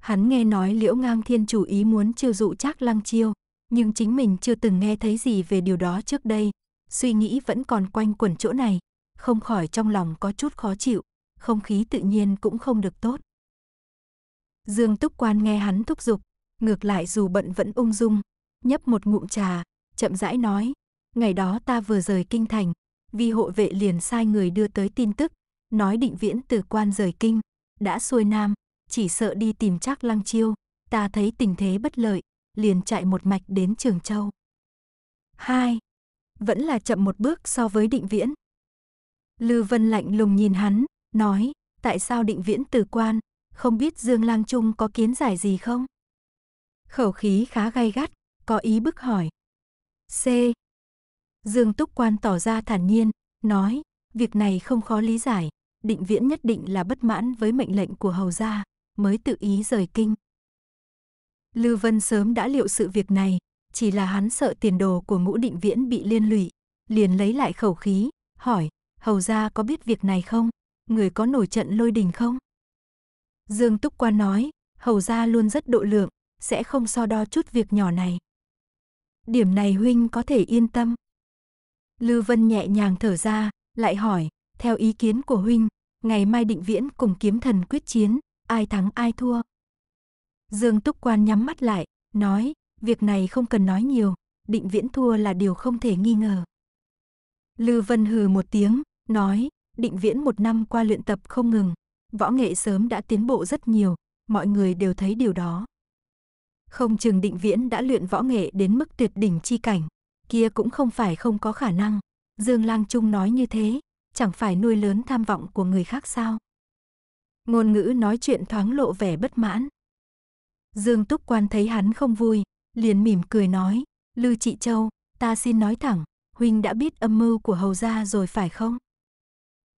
Speaker 1: Hắn nghe nói Liễu Ngang Thiên chủ ý muốn chiêu dụ Trác Lăng Chiêu, nhưng chính mình chưa từng nghe thấy gì về điều đó trước đây, suy nghĩ vẫn còn quanh quẩn chỗ này, không khỏi trong lòng có chút khó chịu, không khí tự nhiên cũng không được tốt. Dương Túc Quan nghe hắn thúc giục, ngược lại dù bận vẫn ung dung, nhấp một ngụm trà, chậm rãi nói, ngày đó ta vừa rời kinh thành, vi hộ vệ liền sai người đưa tới tin tức, nói định viễn từ quan rời kinh, đã xuôi nam, chỉ sợ đi tìm Trác Lăng Chiêu, ta thấy tình thế bất lợi, liền chạy một mạch đến Trường Châu. 2. Vẫn là chậm một bước so với định viễn. Lư Vân lạnh lùng nhìn hắn, nói, tại sao định viễn từ quan, không biết Dương Lang Trung có kiến giải gì không? Khẩu khí khá gay gắt, có ý bức hỏi. C. Dương Túc Quan tỏ ra thản nhiên, nói, việc này không khó lý giải, định viễn nhất định là bất mãn với mệnh lệnh của hầu gia, mới tự ý rời kinh. Lư Vân sớm đã liệu sự việc này, chỉ là hắn sợ tiền đồ của ngũ định viễn bị liên lụy, liền lấy lại khẩu khí, hỏi, hầu gia có biết việc này không? Người có nổi trận lôi đình không? Dương Túc Quan nói, hầu gia luôn rất độ lượng, sẽ không so đo chút việc nhỏ này. Điểm này huynh có thể yên tâm. Lư Vân nhẹ nhàng thở ra, lại hỏi, theo ý kiến của huynh, ngày mai định viễn cùng kiếm thần quyết chiến, ai thắng ai thua. Dương Túc Quan nhắm mắt lại, nói, việc này không cần nói nhiều, định viễn thua là điều không thể nghi ngờ. Lư Vân hừ một tiếng, nói, định viễn một năm qua luyện tập không ngừng, võ nghệ sớm đã tiến bộ rất nhiều, mọi người đều thấy điều đó. Không chừng định viễn đã luyện võ nghệ đến mức tuyệt đỉnh chi cảnh, kia cũng không phải không có khả năng. Dương Lang Trung nói như thế, chẳng phải nuôi lớn tham vọng của người khác sao? Ngôn ngữ nói chuyện thoáng lộ vẻ bất mãn. Dương Túc Quan thấy hắn không vui, liền mỉm cười nói, Lư Trị Châu, ta xin nói thẳng, huynh đã biết âm mưu của hầu gia rồi phải không?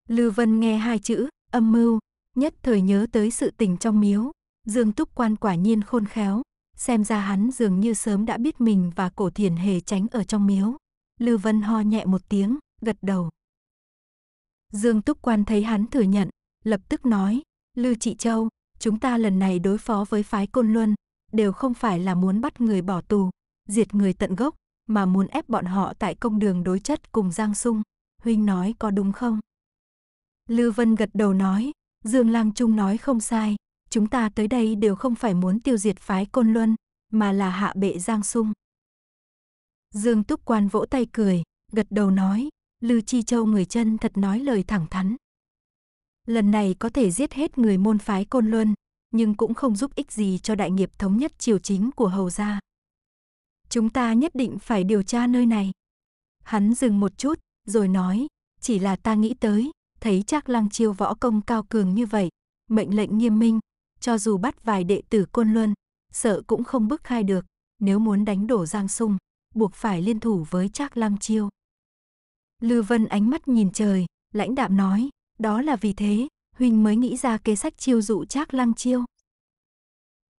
Speaker 1: Lư Vân nghe hai chữ, âm mưu, nhất thời nhớ tới sự tình trong miếu, Dương Túc Quan quả nhiên khôn khéo, xem ra hắn dường như sớm đã biết mình và cổ thiền hề tránh ở trong miếu. Lư Vân ho nhẹ một tiếng, gật đầu. Dương Túc Quan thấy hắn thừa nhận, lập tức nói, Lư Trị Châu, chúng ta lần này đối phó với phái Côn Luân, đều không phải là muốn bắt người bỏ tù, diệt người tận gốc, mà muốn ép bọn họ tại công đường đối chất cùng Giang Sung. Huynh nói có đúng không? Lư Vân gật đầu nói, Dương Lang Trung nói không sai, chúng ta tới đây đều không phải muốn tiêu diệt phái Côn Luân, mà là hạ bệ Giang Sung. Dương Túc Quan vỗ tay cười, gật đầu nói, Lư Chi Châu người chân thật nói lời thẳng thắn. Lần này có thể giết hết người môn phái Côn Luân, nhưng cũng không giúp ích gì cho đại nghiệp thống nhất triều chính của hầu gia. Chúng ta nhất định phải điều tra nơi này. Hắn dừng một chút, rồi nói, chỉ là ta nghĩ tới, thấy chắc lăng chiêu võ công cao cường như vậy, mệnh lệnh nghiêm minh, cho dù bắt vài đệ tử côn luân, sợ cũng không bức khai được, nếu muốn đánh đổ Giang Sung, buộc phải liên thủ với Trác Lăng Chiêu. Lư Vân ánh mắt nhìn trời, lãnh đạm nói, đó là vì thế, huynh mới nghĩ ra kế sách chiêu dụ Trác Lăng Chiêu.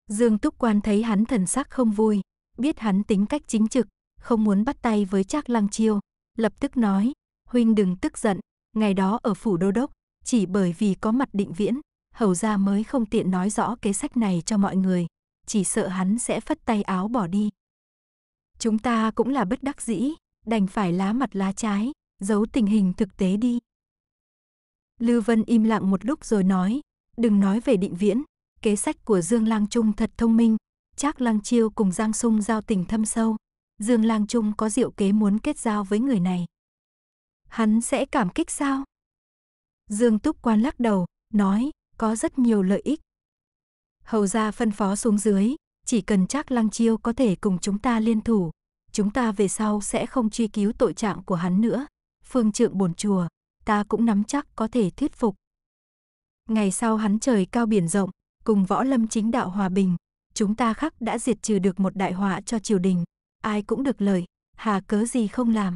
Speaker 1: Dương Túc Quan thấy hắn thần sắc không vui, biết hắn tính cách chính trực, không muốn bắt tay với Trác Lăng Chiêu, lập tức nói, huynh đừng tức giận, ngày đó ở phủ đô đốc, chỉ bởi vì có mặt định viễn, hầu ra mới không tiện nói rõ kế sách này cho mọi người, chỉ sợ hắn sẽ phất tay áo bỏ đi. Chúng ta cũng là bất đắc dĩ, đành phải lá mặt lá trái, giấu tình hình thực tế đi. Lưu Vân im lặng một lúc rồi nói, đừng nói về định viễn, kế sách của Dương Lang Trung thật thông minh, chắc Lang Chiêu cùng Giang Sung giao tình thâm sâu, Dương Lang Trung có diệu kế muốn kết giao với người này. Hắn sẽ cảm kích sao? Dương Túc Quan lắc đầu, nói, có rất nhiều lợi ích. Hầu ra phân phó xuống dưới, chỉ cần chắc Lăng Chiêu có thể cùng chúng ta liên thủ, chúng ta về sau sẽ không truy cứu tội trạng của hắn nữa. Phương trượng bổn chùa, ta cũng nắm chắc có thể thuyết phục. Ngày sau hắn trời cao biển rộng, cùng võ lâm chính đạo hòa bình, chúng ta khắc đã diệt trừ được một đại họa cho triều đình, ai cũng được lợi, hà cớ gì không làm.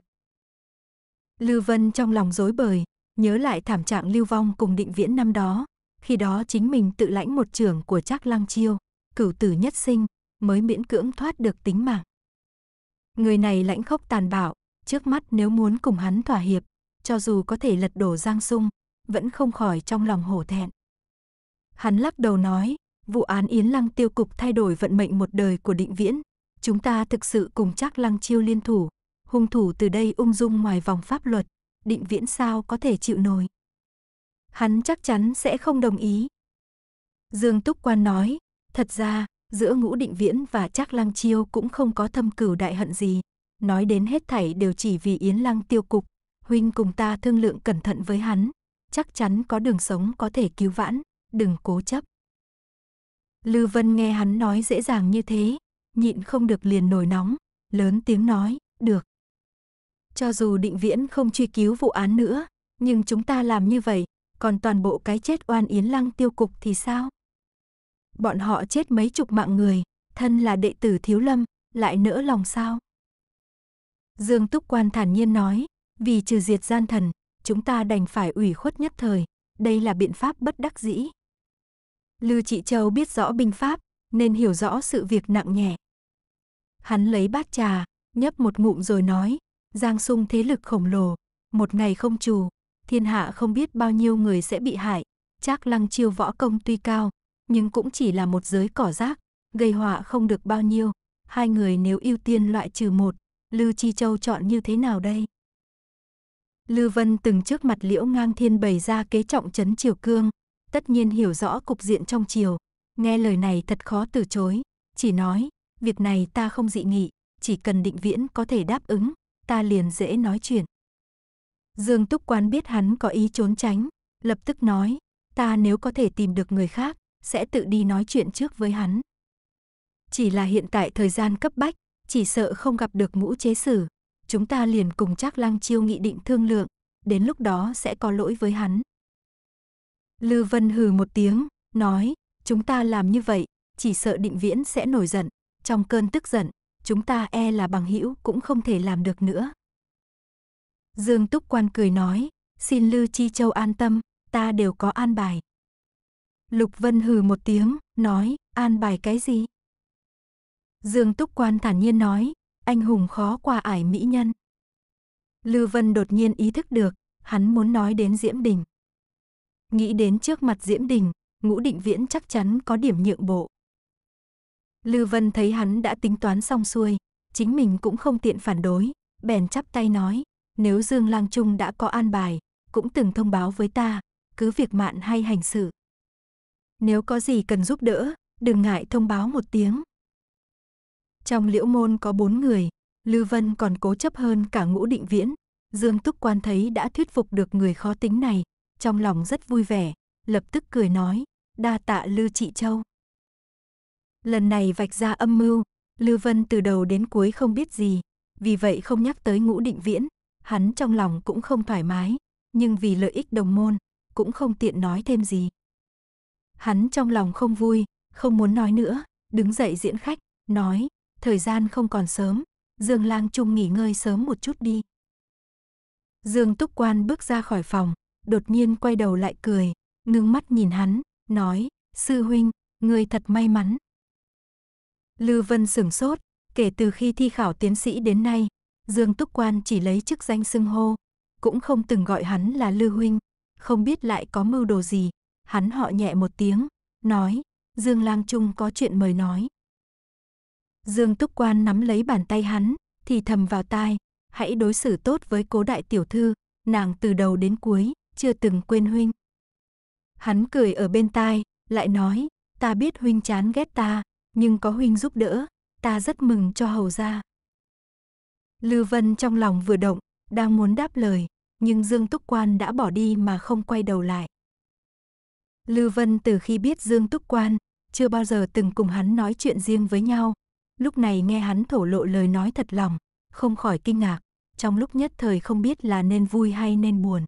Speaker 1: Lư Vân trong lòng rối bời, nhớ lại thảm trạng lưu vong cùng định viễn năm đó, khi đó chính mình tự lãnh một trưởng của Trác Lăng Chiêu, cửu tử nhất sinh, mới miễn cưỡng thoát được tính mạng. Người này lãnh khốc tàn bạo, trước mắt nếu muốn cùng hắn thỏa hiệp, cho dù có thể lật đổ Giang Sung, vẫn không khỏi trong lòng hổ thẹn. Hắn lắc đầu nói, vụ án Yến Lăng tiêu cục thay đổi vận mệnh một đời của định viễn, chúng ta thực sự cùng Trác Lăng Chiêu liên thủ, hung thủ từ đây ung dung ngoài vòng pháp luật, định viễn sao có thể chịu nổi hắn chắc chắn sẽ không đồng ý. Dương Túc Quan nói, thật ra, giữa Ngũ Định Viễn và Trác Lăng Chiêu cũng không có thâm cửu đại hận gì, nói đến hết thảy đều chỉ vì Yến Lăng tiêu cục, huynh cùng ta thương lượng cẩn thận với hắn, chắc chắn có đường sống có thể cứu vãn, đừng cố chấp. Lư Vân nghe hắn nói dễ dàng như thế, nhịn không được liền nổi nóng, lớn tiếng nói, được. Cho dù định viễn không truy cứu vụ án nữa, nhưng chúng ta làm như vậy, còn toàn bộ cái chết oan yến lăng tiêu cục thì sao? Bọn họ chết mấy chục mạng người, thân là đệ tử thiếu lâm, lại nỡ lòng sao? Dương Túc Quan thản nhiên nói, vì trừ diệt gian thần, chúng ta đành phải ủy khuất nhất thời, đây là biện pháp bất đắc dĩ. Lư Trị Châu biết rõ binh pháp, nên hiểu rõ sự việc nặng nhẹ. Hắn lấy bát trà, nhấp một ngụm rồi nói, Giang Sung thế lực khổng lồ, một ngày không trù, thiên hạ không biết bao nhiêu người sẽ bị hại. Trác Lăng Chiêu võ công tuy cao, nhưng cũng chỉ là một giới cỏ rác, gây họa không được bao nhiêu, hai người nếu ưu tiên loại trừ một, Lư Chi Châu chọn như thế nào đây? Lư Vân từng trước mặt Liễu Ngang Thiên bày ra kế trọng trấn Triều Cương, tất nhiên hiểu rõ cục diện trong triều, nghe lời này thật khó từ chối, chỉ nói, việc này ta không dị nghị, chỉ cần định viễn có thể đáp ứng, ta liền dễ nói chuyện. Dương Túc Quan biết hắn có ý trốn tránh, lập tức nói, ta nếu có thể tìm được người khác, sẽ tự đi nói chuyện trước với hắn. Chỉ là hiện tại thời gian cấp bách, chỉ sợ không gặp được ngũ chế sử, chúng ta liền cùng chắc lăng chiêu nghị định thương lượng, đến lúc đó sẽ có lỗi với hắn. Lư Vân hừ một tiếng, nói, chúng ta làm như vậy, chỉ sợ định viễn sẽ nổi giận, trong cơn tức giận, chúng ta e là bằng hữu cũng không thể làm được nữa. Dương Túc Quan cười nói, xin Lư Chi Châu an tâm, ta đều có an bài. Lục Vân hừ một tiếng, nói, an bài cái gì? Dương Túc Quan thản nhiên nói, anh hùng khó qua ải mỹ nhân. Lư Vân đột nhiên ý thức được, hắn muốn nói đến Diễm Đình. Nghĩ đến trước mặt Diễm Đình, ngũ định viễn chắc chắn có điểm nhượng bộ. Lư Vân thấy hắn đã tính toán xong xuôi, chính mình cũng không tiện phản đối, bèn chắp tay nói, nếu Dương Lang Trung đã có an bài, cũng từng thông báo với ta, cứ việc mạn hay hành sự. Nếu có gì cần giúp đỡ, đừng ngại thông báo một tiếng. Trong liễu môn có bốn người, Lư Vân còn cố chấp hơn cả ngũ định viễn. Dương Túc Quan thấy đã thuyết phục được người khó tính này, trong lòng rất vui vẻ, lập tức cười nói, đa tạ Lư Trị Châu. Lần này vạch ra âm mưu, Lư Vân từ đầu đến cuối không biết gì, vì vậy không nhắc tới ngũ định viễn, hắn trong lòng cũng không thoải mái, nhưng vì lợi ích đồng môn, cũng không tiện nói thêm gì. Hắn trong lòng không vui, không muốn nói nữa, đứng dậy diễn khách, nói, thời gian không còn sớm, Dương Lang Trung nghỉ ngơi sớm một chút đi. Dương Túc Quan bước ra khỏi phòng, đột nhiên quay đầu lại cười, ngưng mắt nhìn hắn, nói, sư huynh, người thật may mắn. Lư Vân sửng sốt, kể từ khi thi khảo tiến sĩ đến nay, Dương Túc Quan chỉ lấy chức danh xưng hô, cũng không từng gọi hắn là Lư huynh, không biết lại có mưu đồ gì, hắn họ nhẹ một tiếng, nói, Dương Lang Trung có chuyện mời nói. Dương Túc Quan nắm lấy bàn tay hắn, thì thầm vào tai, hãy đối xử tốt với cố đại tiểu thư, nàng từ đầu đến cuối, chưa từng quên huynh. Hắn cười ở bên tai, lại nói, ta biết huynh chán ghét ta, nhưng có huynh giúp đỡ, ta rất mừng cho hầu gia. Lư Vân trong lòng vừa động, đang muốn đáp lời, nhưng Dương Túc Quan đã bỏ đi mà không quay đầu lại. Lư Vân từ khi biết Dương Túc Quan, chưa bao giờ từng cùng hắn nói chuyện riêng với nhau. Lúc này nghe hắn thổ lộ lời nói thật lòng, không khỏi kinh ngạc, trong lúc nhất thời không biết là nên vui hay nên buồn.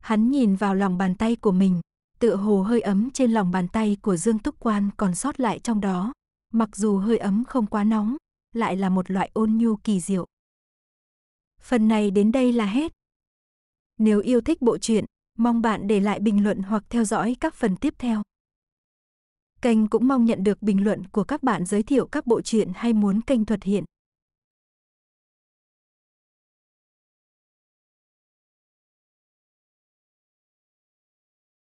Speaker 1: Hắn nhìn vào lòng bàn tay của mình, tựa hồ hơi ấm trên lòng bàn tay của Dương Túc Quan còn sót lại trong đó, mặc dù hơi ấm không quá nóng, lại là một loại ôn nhu kỳ diệu. Phần này đến đây là hết. Nếu yêu thích bộ truyện, mong bạn để lại bình luận hoặc theo dõi các phần tiếp theo. Kênh cũng mong nhận được bình luận của các bạn giới thiệu các bộ truyện hay muốn kênh thuật hiện.